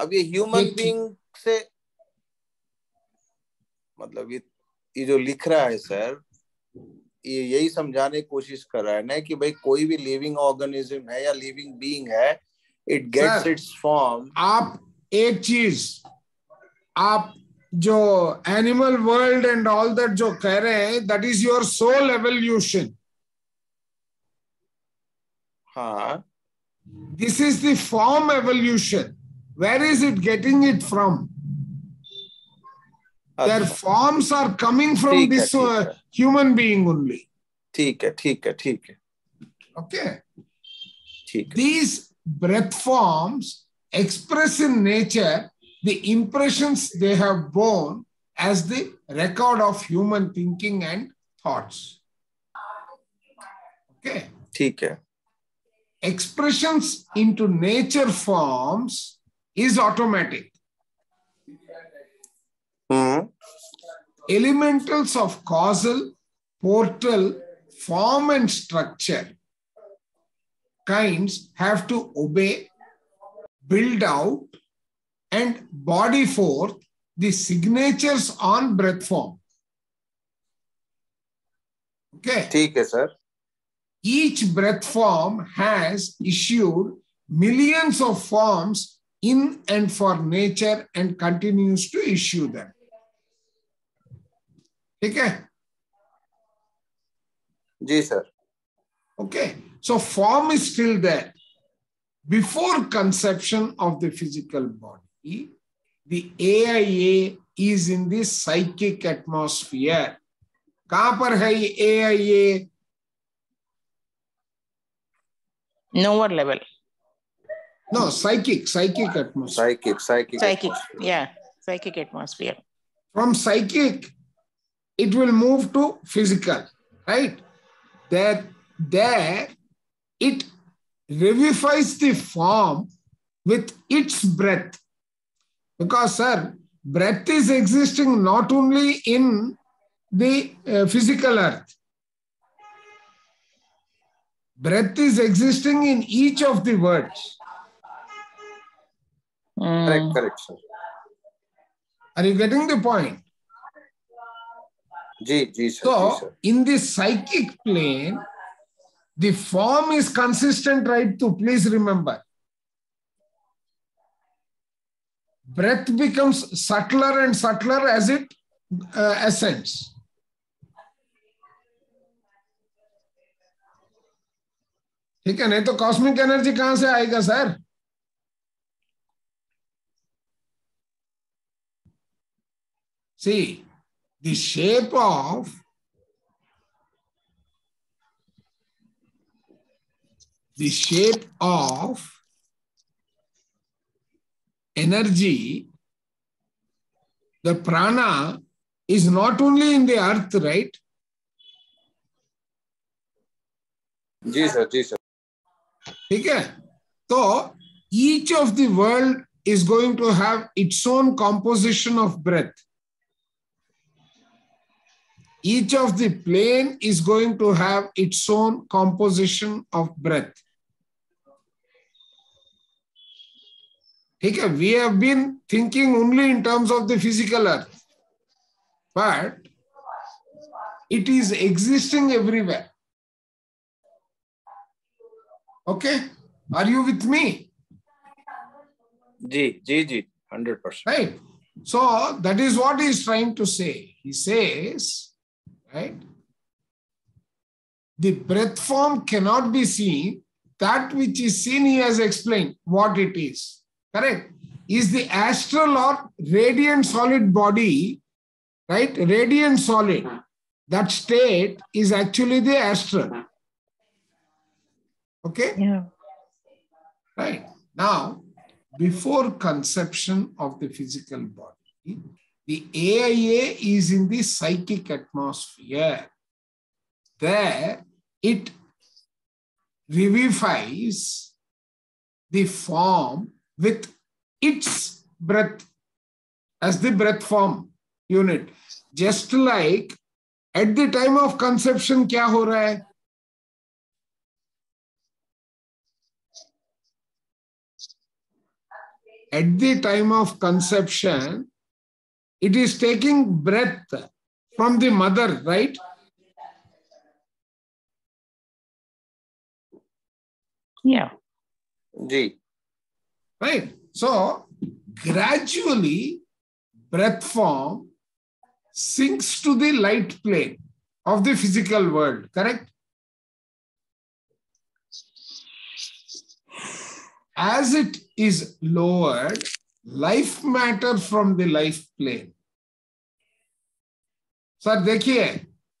अब ये ह्यूमन बीइंग से मतलब ये ये जो लिख रहा है सर ये यही समझाने की कोशिश कर रहा है ना कि भाई कोई भी लिविंग ऑर्गेनिज्म है या लिविंग बीइंग है इट गेट्स इट्स फॉर्म आप एक चीज़ आप जो animal world and all that जो कह रहे हैं that is your soul evolution हाँ। This is the form evolution. Where is it getting it from? Their अच्छा, forms are coming from ठीक है, this ठीक uh, है। human being only. ठीक है ठीक है ठीक है Okay. ठीक है These breath forms express in nature the impressions they have borne as the record of human thinking and thoughts. Okay. ठीक है Expressions into nature forms is automatic. Hmm elementals of causal, portal, form, and structure kinds have to obey, build out, and body forth the signatures on breath form. Okay. ठीक है sir Each breath form has issued millions of forms in and for nature and continues to issue them. ठीक है जी sir Okay, so form is still there. Before conception of the physical body, the AIA is in the psychic atmosphere. कहां पर है ये AIA? Lower level. No, psychic, psychic atmosphere. Psychic, psychic. Psychic, atmosphere. yeah, psychic atmosphere. From psychic, it will move to physical, right? That there it revivifies the form with its breath. Because, sir, breath is existing not only in the uh, physical earth, breath is existing in each of the words. Mm. Correct correct sir Are you getting the point? जी जी sir जी So, sir in the psychic plane, the form is consistent, right? To please remember. Breath becomes subtler and subtler as it uh, ascends. ठीक है नहीं तो cosmic energy कहाँ से आएगा sir See, the shape of the shape of energy, the prana is not only in the earth, right? Ji sir जी sir ठीक है तो each of the world is going to have its own composition of breath each of the plane is going to have its own composition of breath. Okay, we have been thinking only in terms of the physical earth, but it is existing everywhere. Okay, are you with me? Ji, ji, ji, 100%. Right. So that is what he is trying to say. He says, right? The breath form cannot be seen. That which is seen, he has explained what it is. Correct? Is the astral or radiant solid body, right? Radiant solid. That state is actually the astral. Okay? Yeah. Right. Now, before conception of the physical body, the AIA is in the psychic atmosphere. There, it revivifies the form with its breath as the breath form unit. Just like at the time of conception, क्या हो रहा है at the time of conception, it is taking breath from the mother, right? Yeah. जी Right. So gradually, breath form sinks to the light plane of the physical world, correct? As it is lowered, life matter from the life plane sir देखिए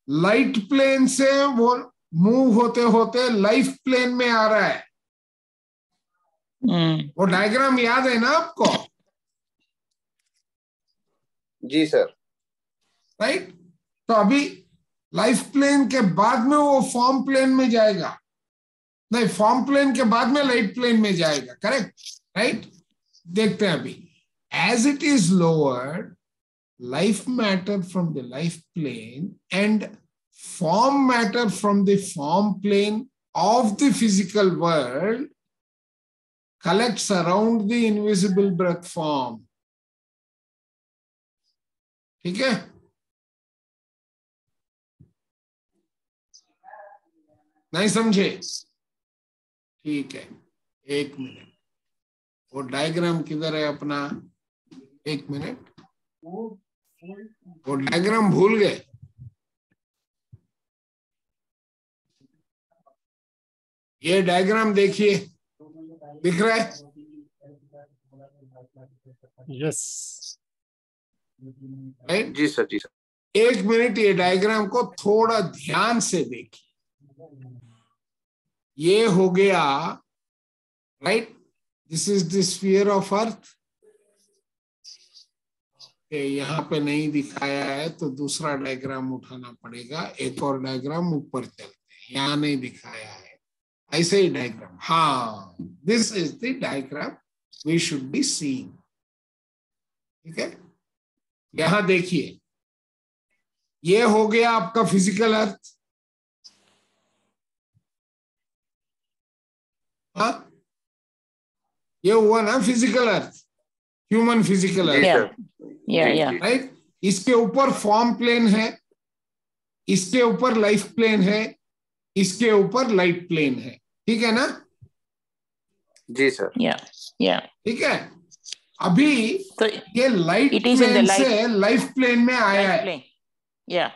light plane से वो move होते होते life plane में आ रहा है। Mm. वो diagram याद है ना आपको? जी सर राइट right? तो अभी लाइफ प्लेन के बाद में वो फॉर्म प्लेन में जाएगा। नहीं फॉर्म प्लेन के बाद में लाइट प्लेन में जाएगा करेक्ट राइट देखते हैं अभी as it is lowered life matter from the life plane and form matter from the form plane of the physical world collects around the invisible breath form. ठीक है नहीं समझे ठीक है एक मिनट वो डायग्राम किधर है अपना? एक मिनट वो डायग्राम भूल गए। ये डायग्राम देखिए। दिख रहा है? Yes. राइट जी सर जी सर। एक मिनट ये डायग्राम को थोड़ा ध्यान से देखिए। ये हो गया right this is the of earth यहाँ पे नहीं दिखाया है तो दूसरा डायग्राम उठाना पड़ेगा। एक और डायग्राम ऊपर चलते हैं। यहाँ नहीं दिखाया है। ऐसे ही डायग्राम हाँ this is the diagram we should be seeing ठीक है? यहाँ देखिए। ये हो गया आपका फ़िज़िकल अर्थ हाँ? ये हुआ ना physical earth human physical earth right इसके ऊपर फॉर्म प्लेन है इसके ऊपर लाइफ प्लेन है इसके ऊपर लाइट प्लेन है। ठीक है ना? जी सर या या ठीक है? अभी तो ये लाइट प्लेन से लाइफ प्लेन में आया है। या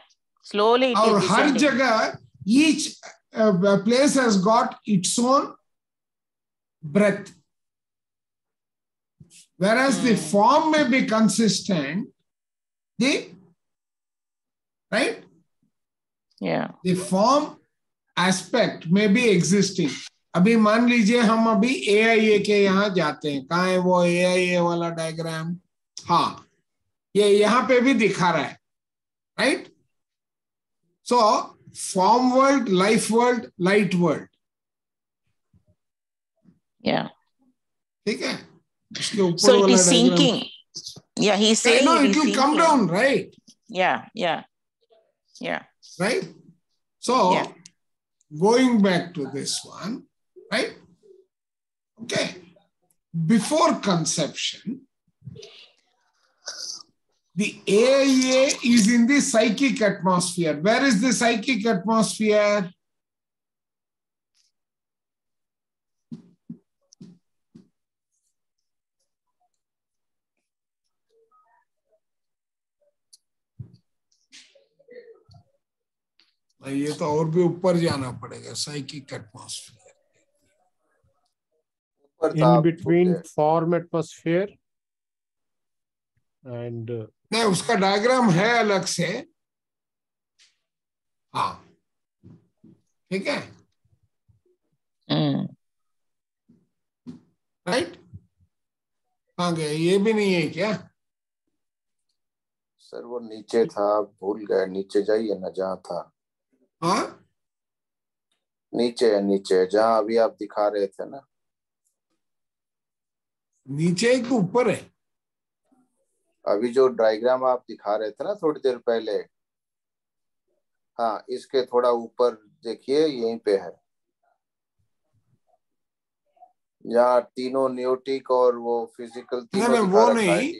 स्लोली और हर जगह each place has got its own breath whereas the form may be consistent the right? Yeah. the form aspect may be existing. अभी मान लीजिए हम अभी ए आई ए के यहाँ जाते हैं। कहा है वो ए आई ए वाला डायग्राम हाँ ये यहाँ पे भी दिखा रहा है right so form world life world light world Yeah. ठीक है? So it is वाला is diagram- sinking. Yeah, he's saying no it will come down right Yeah, yeah. Yeah. right so Yeah. going back to this one right okay before conception the AIA is in the psychic atmosphere where is the psychic atmosphere ये तो और भी ऊपर जाना पड़ेगा psychic atmosphere बोले। form atmosphere and uh, नहीं उसका डायग्राम है अलग से। हाँ। ठीक है. राइट कहाँ गए ये भी नहीं है क्या? सर वो नीचे था भूल गए। नीचे जाइए ना जहाँ था। हाँ? नीचे है नीचे जहाँ अभी आप दिखा रहे थे ना। नीचे एक ऊपर है। अभी जो डायग्राम आप दिखा रहे थे ना थोड़ी देर पहले हाँ इसके थोड़ा ऊपर देखिए यहीं पे है। यहाँ तीनों न्यूटिक और वो फ़िज़िकल तीनों नहीं, वो नहीं।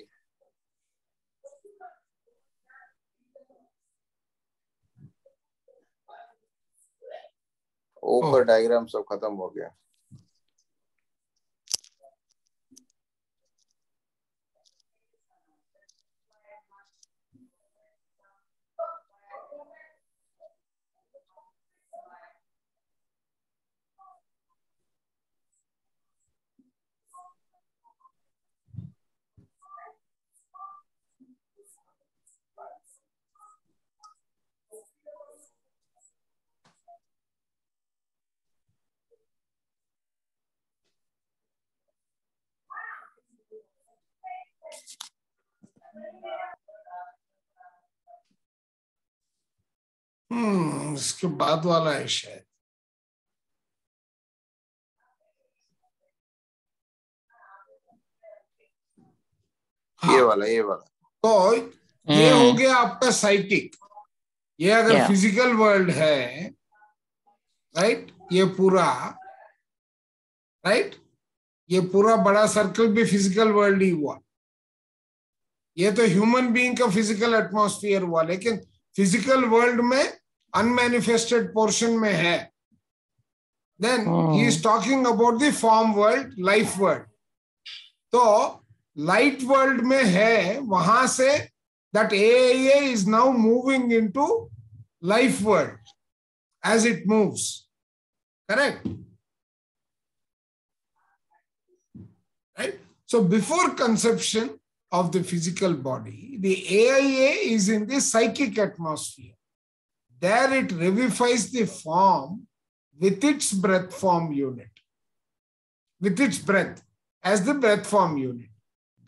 ऊपर डायग्राम सब खत्म हो गया। हम्म इसके बाद वाला है शायद। ये हाँ, वाला ये वाला। तो ये Mm. हो गया आपका साइकिक ये अगर फ़िज़िकल वर्ल्ड है राइट ये पूरा राइट ये पूरा बड़ा सर्कल भी फ़िज़िकल वर्ल्ड ही हुआ। ये तो ह्यूमन बीइंग का फ़िज़िकल एटमॉस्फेयर हुआ लेकिन फ़िज़िकल वर्ल्ड में अनमेनिफेस्टेड पोर्शन में है then he is talking about the form world life world तो लाइट वर्ल्ड में है वहाँ से that AAA is now moving into life world as it moves. Correct? Right? So before conception of the physical body, the AIA is in the psychic atmosphere. There it revivifies the form with its breath form unit, with its breath as the breath form unit.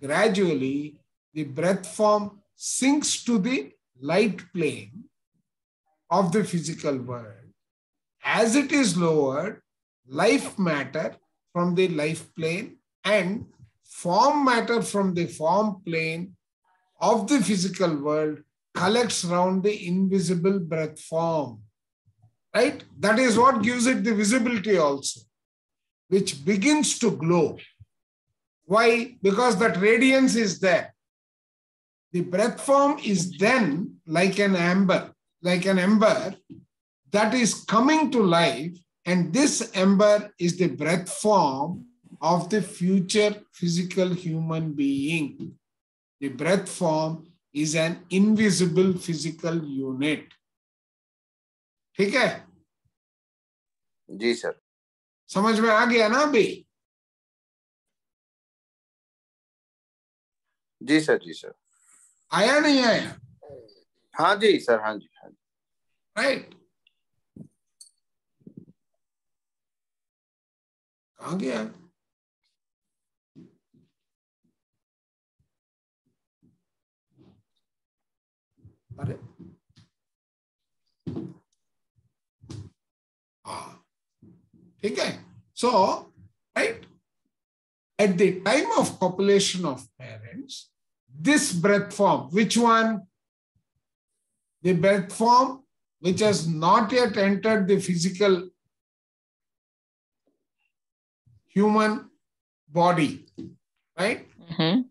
Gradually, the breath form sinks to the light plane of the physical world. As it is lowered, life matter from the life plane and form matter from the form plane of the physical world collects round the invisible breath form. Right? That is what gives it the visibility also, which begins to glow. Why? Because that radiance is there. The breath form is then like an amber, like an ember that is coming to life, and this ember is the breath form of the future physical human being. The breath form is an invisible physical unit. ठीक है जी sir समझ में आ गया ना अभी जी sir जी sir आया नहीं आया हाँ जी सर हाँ जी हाँ जी राइट कहा गया अरे हाँ ठीक है सो right at the time of copulation of parents, this breath form, which one? The breath form which has not yet entered the physical human body, right? Mhm.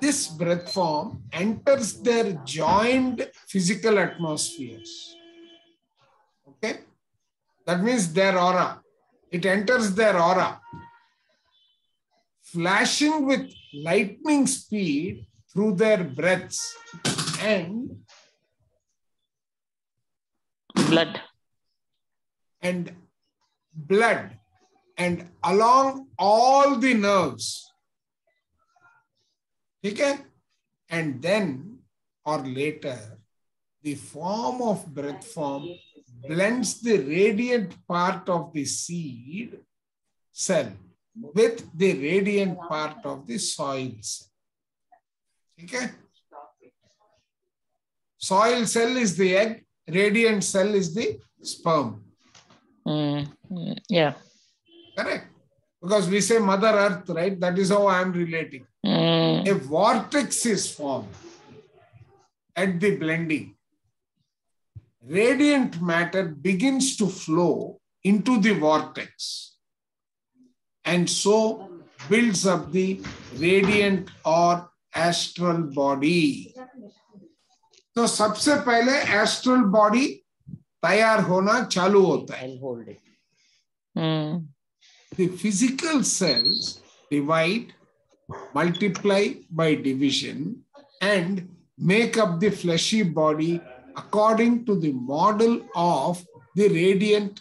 This breath form enters their joined physical atmospheres. Okay? That means their aura. It enters their aura flashing with lightning speed through their breaths and blood. and blood and along all the nerves. Okay? And then or later, the form of breath form blends the radiant part of the seed cell with the radiant part of the soil cell. Okay? Soil cell is the egg, radiant cell is the sperm. Mm, yeah. Correct? Because we say Mother Earth, right? That is how I am relating. Mm, A vortex is formed at the blending. Radiant matter begins to flow into the vortex and so builds up the radiant or astral body. तो सबसे पहले astral body तैयार होना चालू होता है I'll hold it. multiply by division, and make up the fleshy body according to the model of the radiant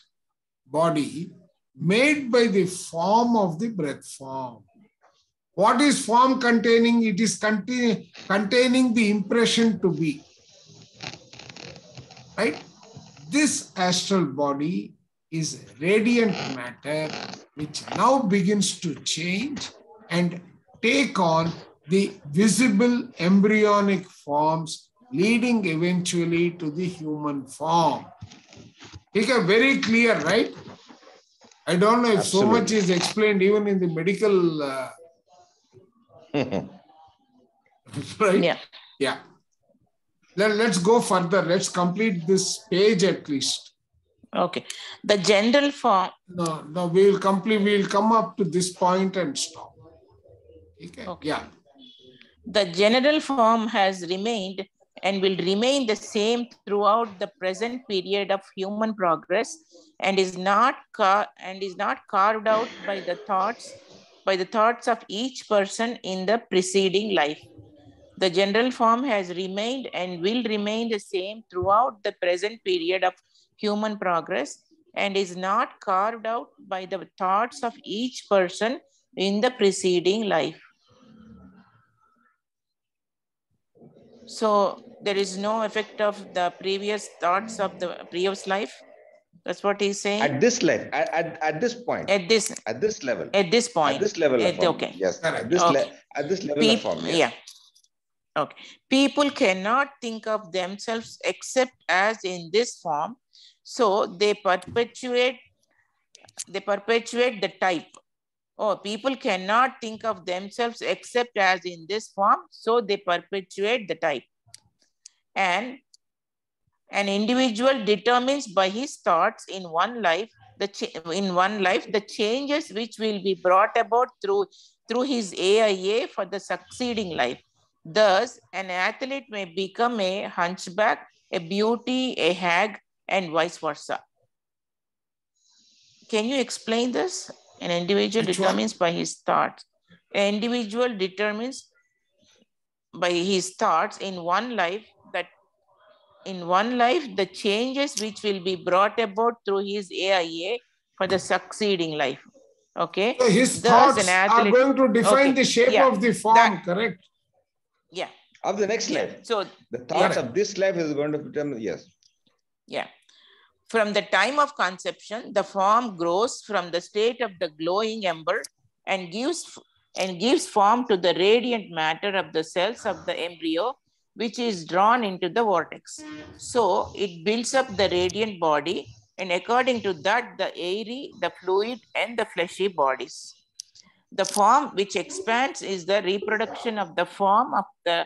body made by the form of the breath form. What is form containing? It is contain, containing the impression to be. Right? This astral body is radiant matter which now begins to change and take on the visible embryonic forms leading eventually to the human form. Okay, very clear, right? I don't know if so much is explained even in the medical, uh, right? yeah. Yeah. Let, let's go further. Let's complete this page at least. Okay. The general form. No, no, we will complete, we will come up to this point and stop. Okay. Yeah. The general form has remained and will remain the same throughout the present period of human progress and is not and is not carved out by the thoughts by the thoughts of each person in the preceding life. The general form has remained and will remain the same throughout the present period of human progress and is not carved out by the thoughts of each person in the preceding life. So there is no effect of the previous thoughts of the previous life. That's what he's saying At this level, at, at, at this point, at this at this level, at this point. at this level At- okay. Yes, at this, Okay. at this level of form. yes. yeah. Okay. People cannot think of themselves except as in this form. So they perpetuate they perpetuate the type. Oh, people cannot think of themselves except as in this form. So they perpetuate the type. And an individual determines by his thoughts in one life the in one life the changes which will be brought about through through his AIA for the succeeding life. Thus, an athlete may become a hunchback, a beauty, a hag, and vice versa. Can you explain this? An individual Which one? determines by his thoughts. An individual determines by his thoughts in one life that in one life the changes which will be brought about through his AIA for the succeeding life. Okay. So his Thus, thoughts an are going to define Okay, the shape yeah, of the form, that- correct? Yeah. Of the next yeah. life. So The thoughts Yeah. of this life is going to determine, yes. Yeah. From the time of conception, the form grows from the state of the glowing ember and gives and gives form to the radiant matter of the cells of the embryo, which is drawn into the vortex. So it builds up the radiant body, and according to that, the airy, the fluid, and the fleshy bodies. The form which expands is the reproduction of the form of the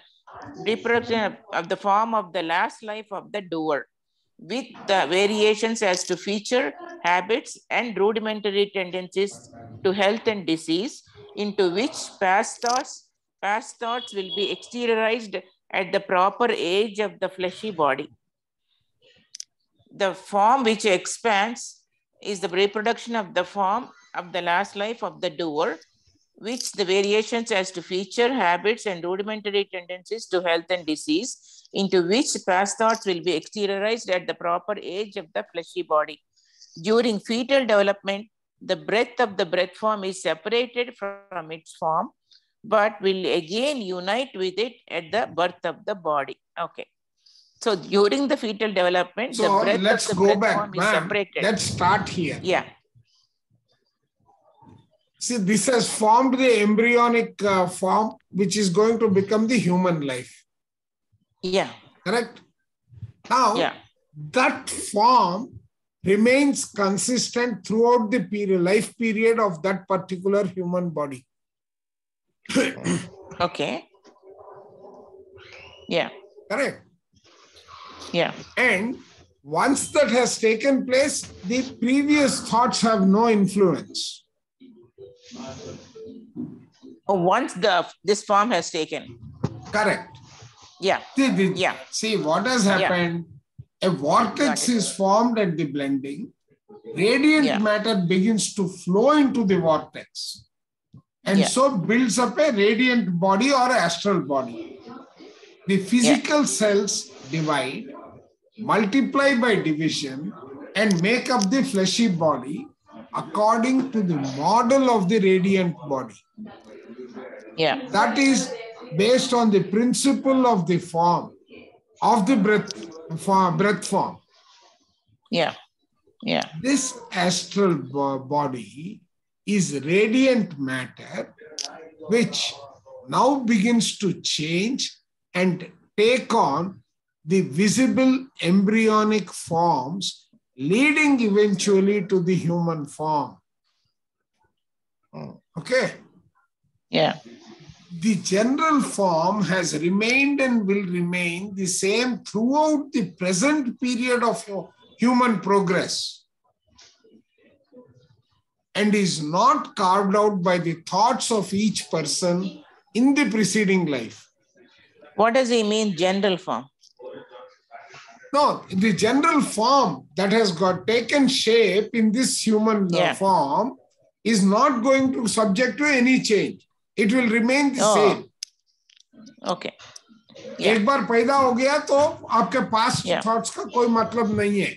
reproduction of, of the form of the last life of the doer with the variations as to feature, habits, and rudimentary tendencies to health and disease, into which past thoughts, past thoughts will be exteriorized at the proper age of the fleshy body. The form which expands is the reproduction of the form of the last life of the doer which the variations as to feature, habits, and rudimentary tendencies to health and disease, into which past thoughts will be exteriorized at the proper age of the fleshy body. During fetal development, the breath of the breath form is separated from its form, but will again unite with it at the birth of the body. Okay. So during the fetal development, So the breath let's of the go breath back, form is separated. Let's start here. yeah. See, this has formed the embryonic uh, form, which is going to become the human life. Yeah. Correct? Now, Yeah. that form remains consistent throughout the period, life period of that particular human body. Okay. Yeah. Correct? Yeah. And once that has taken place, the previous thoughts have no influence. Oh, once the this form has taken. Correct. Yeah. See, the- Yeah. see what has Yeah. happened. A vortex is formed at the blending. Radiant Yeah. matter begins to flow into the vortex and Yeah. so builds up a radiant body or astral body. The physical cells divide, multiply by division, and make up the fleshy body according to the model of the radiant body. Yeah. That is based on the principle of the form of the breath form, breath form. Yeah. Yeah. This astral body is radiant matter, which now begins to change and take on the visible embryonic forms, leading eventually to the human form. Okay. Yeah. the general form has remained and will remain the same throughout the present period of hu- human progress and is not carved out by the thoughts of each person in the preceding life. What does he mean, general form? No, the general form that has got taken shape in this human uh, Yeah. form is not going to subject to any change. It will remain the Oh. same. Okay. Yeah. एक बार पैदा हो गया तो आपके पास Yeah. Thoughts का कोई मतलब नहीं है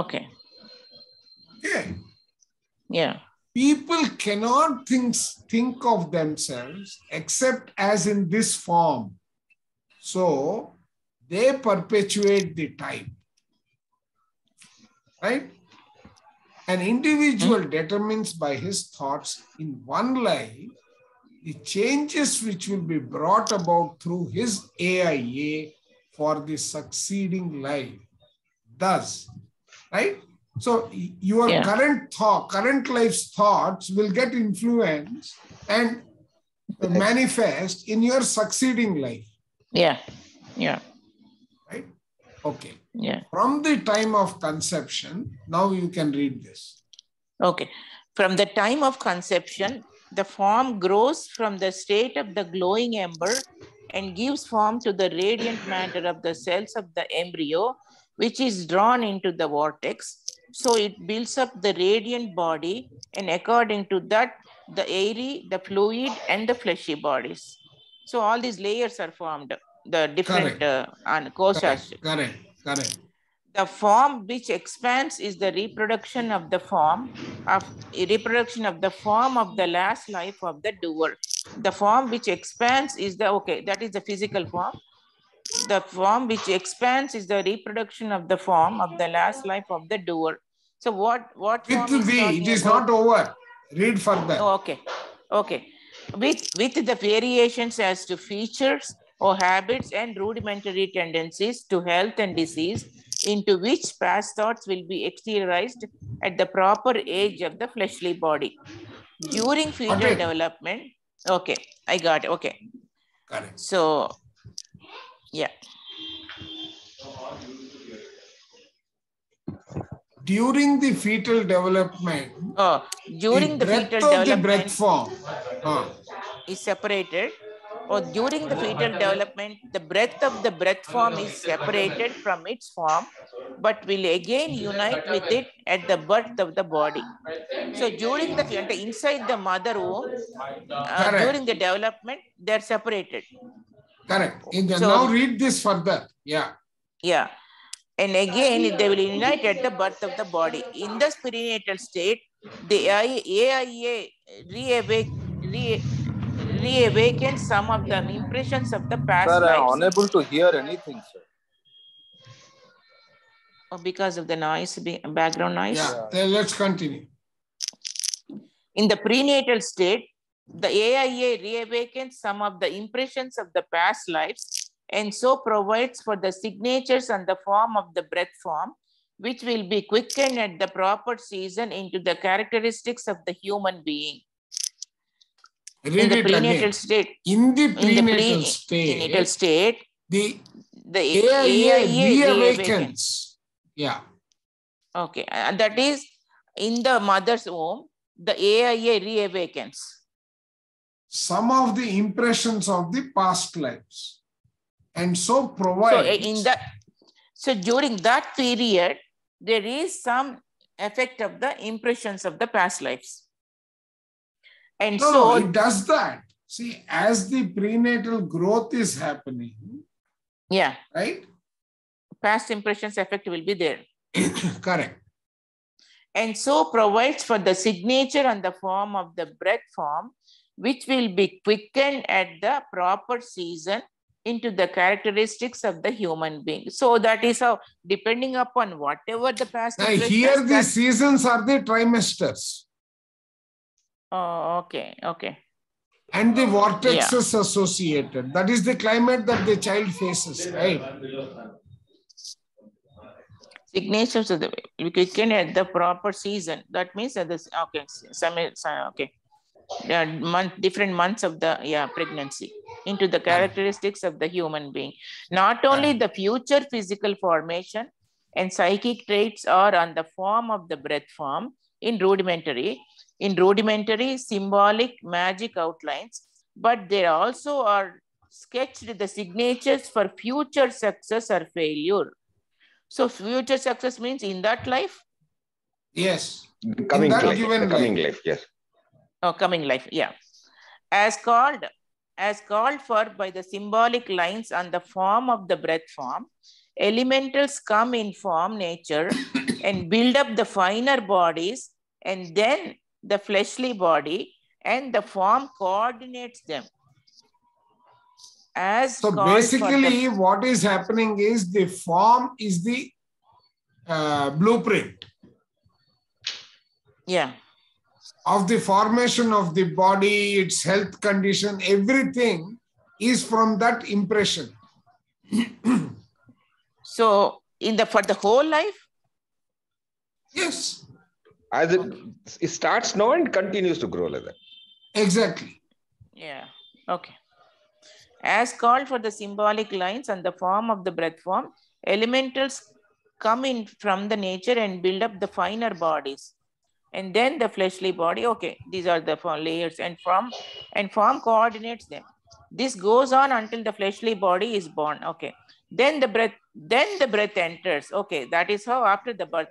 Okay. Yeah. Yeah. people cannot think, think of themselves except as in this form so they perpetuate the type right an individual hmm. determines by his thoughts in one life the changes which will be brought about through his AIA for the succeeding life. Thus, right? So your Yeah. current thought, current life's thoughts will get influence and manifest in your succeeding life, Yeah. Yeah. Okay. Yeah. From the time of conception, now you can read this. Okay. From the time of conception, the form grows from the state of the glowing ember and gives form to the radiant matter of the cells of the embryo, which is drawn into the vortex. So it builds up the radiant body, and according to that, the airy, the fluid, and the fleshy bodies. So all these layers are formed, the different uh, and koshas. Correct, correct, correct. The form which expands is the reproduction of the form of reproduction of the form of the last life of the doer. The form which expands is the okay, that is the physical form. The form which expands is the reproduction of the form of the last life of the doer. So what what With form is the, it is about? not over. Read further. Oh, okay, okay. With, with the variations as to features or habits and rudimentary tendencies to health and disease, into which past thoughts will be exteriorized at the proper age of the fleshly body. During fetal Okay. development, okay, I got it, okay. Correct. So, yeah, During the fetal development, oh, during the breath fetal development, the breath form. Ah, is separated or during the fetal development, the breath of the breath form is separated from its form, but will again unite with it at the birth of the body. So during the fetal, inside the mother womb, uh, during the development, they're separated. Correct. In the- So- now read this further. Yeah. Yeah. And again, they will unite at the birth of the body. In the perinatal state, the AI AIA reawake, re, reawakens some of the impressions of the past Sir, I'm unable to hear anything, sir. Oh, because of the noise, be- background noise. Yeah. Then let's continue. In the prenatal state, the AIA reawakens some of the impressions of the past lives and so provides for the signatures and the form of the breath form, which will be quickened at the proper season into the characteristics of the human being. In the prenatal state, In the prenatal pre- prenatal state, state, the the AIA AIA reawakens. Yeah. Okay, and that is in the mother's womb, the AIA reawakens. Some of the impressions of the past lives. And so So provides. uh, in that, so during that period, there is some effect of the impressions of the past lives. And No, so, it does that. See, as the prenatal growth is happening, yeah, right? past impressions effect will be there. Correct. And so provides for the signature on the form of the breath form, which will be quickened at the proper season into the characteristics of the human being. So that is how, depending upon whatever the past Now, here the seasons are the trimesters Oh, okay, okay. and the vortexes associated. That is the climate that the child faces, right? signatures of the we quicken at the proper season. That means that this okay, some okay. Are month different months of the yeah pregnancy into the characteristics of the human being. Not only the future physical formation and psychic traits are on the form of the breath form in rudimentary, in rudimentary symbolic magic outlines, but there also are sketched the signatures for future success or failure. So future success means in that life Yes. Coming that life, given coming life, yes. or coming life, yeah. As called, as called for by the symbolic lines on the form of the breath form, elementals come in form nature and build up the finer bodies and then the fleshly body and the form coordinates them. As So for the- basically, what is happening is the form is the uh, blueprint yeah, of the formation of the body, its health condition, everything is from that impression. so in the for the whole life, Yes, As it, it starts now and continues to grow like that. exactly. Yeah, okay. As called for the symbolic lines and the form of the breath form, elementals come in from the nature and build up the finer bodies. And then the fleshly body, okay, these are the four layers and form and form coordinates them. This goes on until the fleshly body is born. Okay. Then the breath, then the breath enters. Okay, that is how after the birth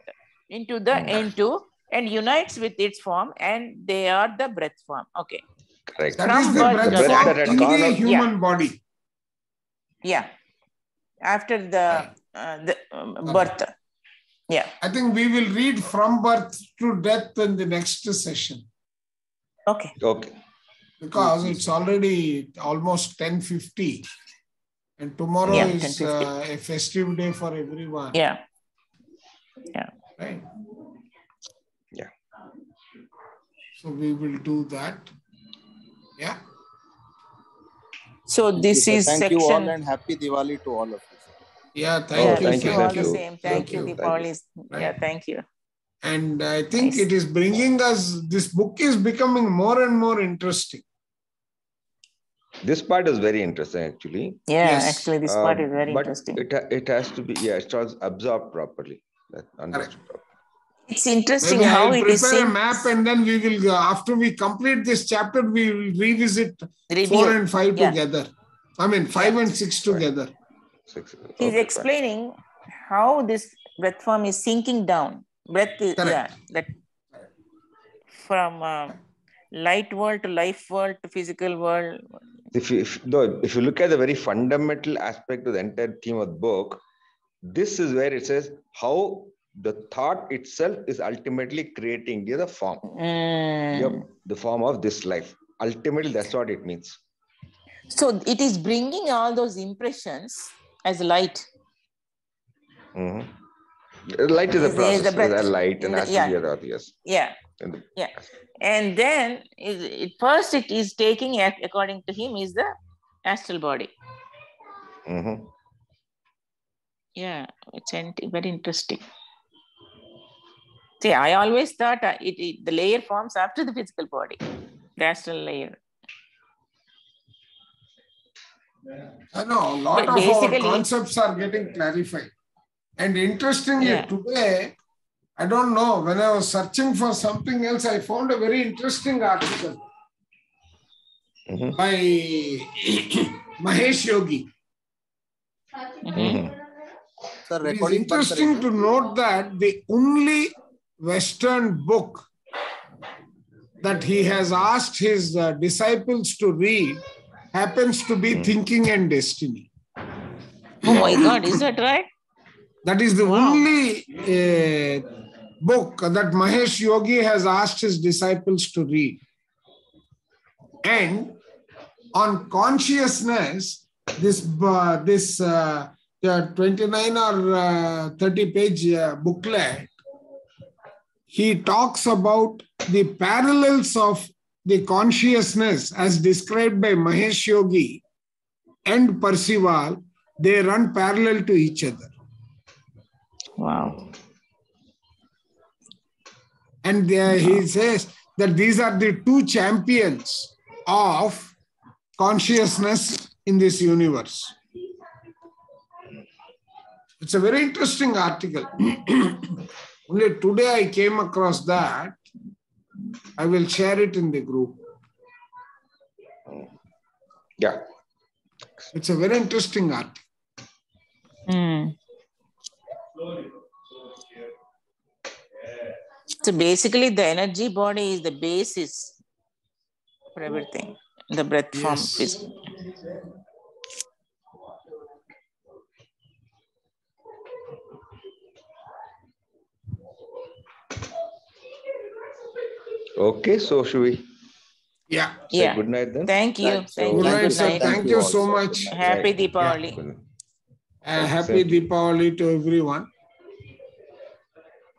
into the hmm. into and unites with its form, and they are the breath form. Okay. Correct. That From is the birth, breath form breath that in had gone the out- human body. Yeah. After the, uh, the um, birth. Yeah. I think we will read from birth to death in the next session Okay. Okay. because it's already almost 10.50 and tomorrow Yeah, is uh, a festive day for everyone. Yeah. Yeah. Right? Yeah. So we will do that. Yeah. So this Thank is sir. Thank you all section. and happy Diwali to all of you. sir. Yeah, Yeah, thank you. thank you, all thank the you. same. Thank Thank you, you. Yeah, thank you. And I think Nice. it is bringing us, this book is becoming more and more interesting. This part is very interesting actually. Yeah, Yes. actually, this part Um, is very but interesting. It, it has to be, yeah, it was absorbed properly. That understood properly. It's interesting Maybe how I'll it is prepare a map and then we will, go- after we complete this chapter, we will revisit review. four and five Yeah. together. I mean, five and six together. Six. He's Okay, fine. explaining how this breath form is sinking down. Breath is yeah, that from uh, light world to life world to physical world. if you, if, no, if you look at the very fundamental aspect of the entire theme of the book, this is where it says how the thought itself is ultimately creating the form, Mm. Yep, the form of this life. Ultimately, that's what it means. So it is bringing all those impressions as light. Mhm. Light is a process, the breath. is a light and the- yeah. a yes. Yeah. And the- Yeah. And then it, it first it is taking according to him is the astral body. Mhm. Yeah, it's very interesting. See, I always thought uh, it, it the layer forms after the physical body, the astral layer. I know a lot But of our concepts are getting clarified. And interestingly, Yeah. today, I don't know, when I was searching for something else, I found a very interesting article Mhm. by Mahesh Yogi. Mhm. It is interesting to note that the only Western book that he has asked his uh, disciples to read happens to be Thinking and Destiny. Oh my God, is that right? That is the Wow. only uh, book that Mahesh Yogi has asked his disciples to read. And on consciousness, this uh, this uh, 29 or uh, 30 page uh, booklet, he talks about the parallels of the consciousness as described by Mahesh Yogi and Percival. They run parallel to each other. Wow. And there he says that these are the two champions of consciousness in this universe. It's a very interesting article. Only today I came across that. I will share it in the group. Yeah. It's a very interesting art. Hmm. So basically, the energy body is the basis for everything. The breath form Yes. is. Okay, so should we Yeah. say Yeah. good night then? Thank you. Right, so- Thank Good you. night, Good sir. night. Thank you so much. Happy Right. Deepavali. Good night. Uh, happy Same. Deepavali to everyone.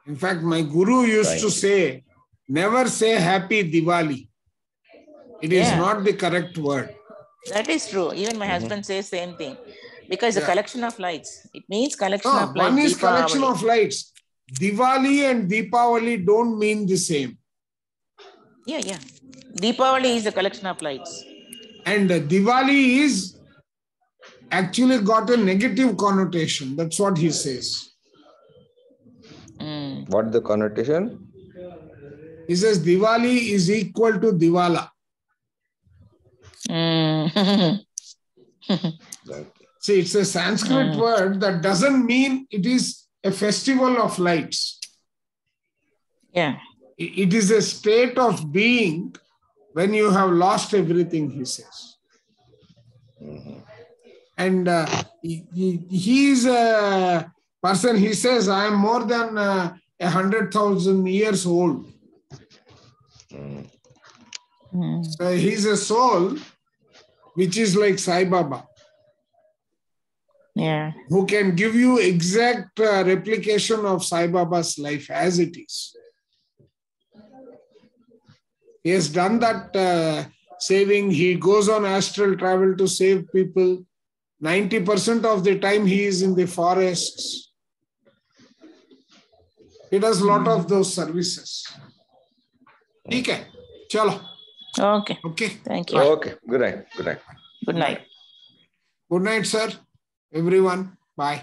In fact, my guru used Thank to you. say, never say happy Diwali. It is Yeah. not the correct word. That is true. Even my husband says same thing. Because the collection of lights. It means collection No, of lights. one is collection of lights. Diwali and Deepavali don't mean the same. Yeah, yeah. Deepavali is a collection of lights. And uh, Diwali is actually got a negative connotation. That's what he says. Mm. What the connotation? He says Diwali is equal to Diwala. Mm. See, it's a Sanskrit Mm. word that doesn't mean it is a festival of lights. yeah. I- It is a state of being when you have lost everything, he says. And uh, he, he- he is a person, he says, I am more than uh, a hundred thousand years old. Mm. Mm. So he's a soul which is like Sai Baba, Yeah. who can give you exact uh, replication of Sai Baba's life as it is. He has done that uh, saving. He goes on astral travel to save people. 90% of the time he is in the forests. He does a lot of hmm. those services. Okay. Chalo. Okay. Okay. Thank you. Okay. Good night. Good night. Good night. Good night, sir. Everyone. Bye.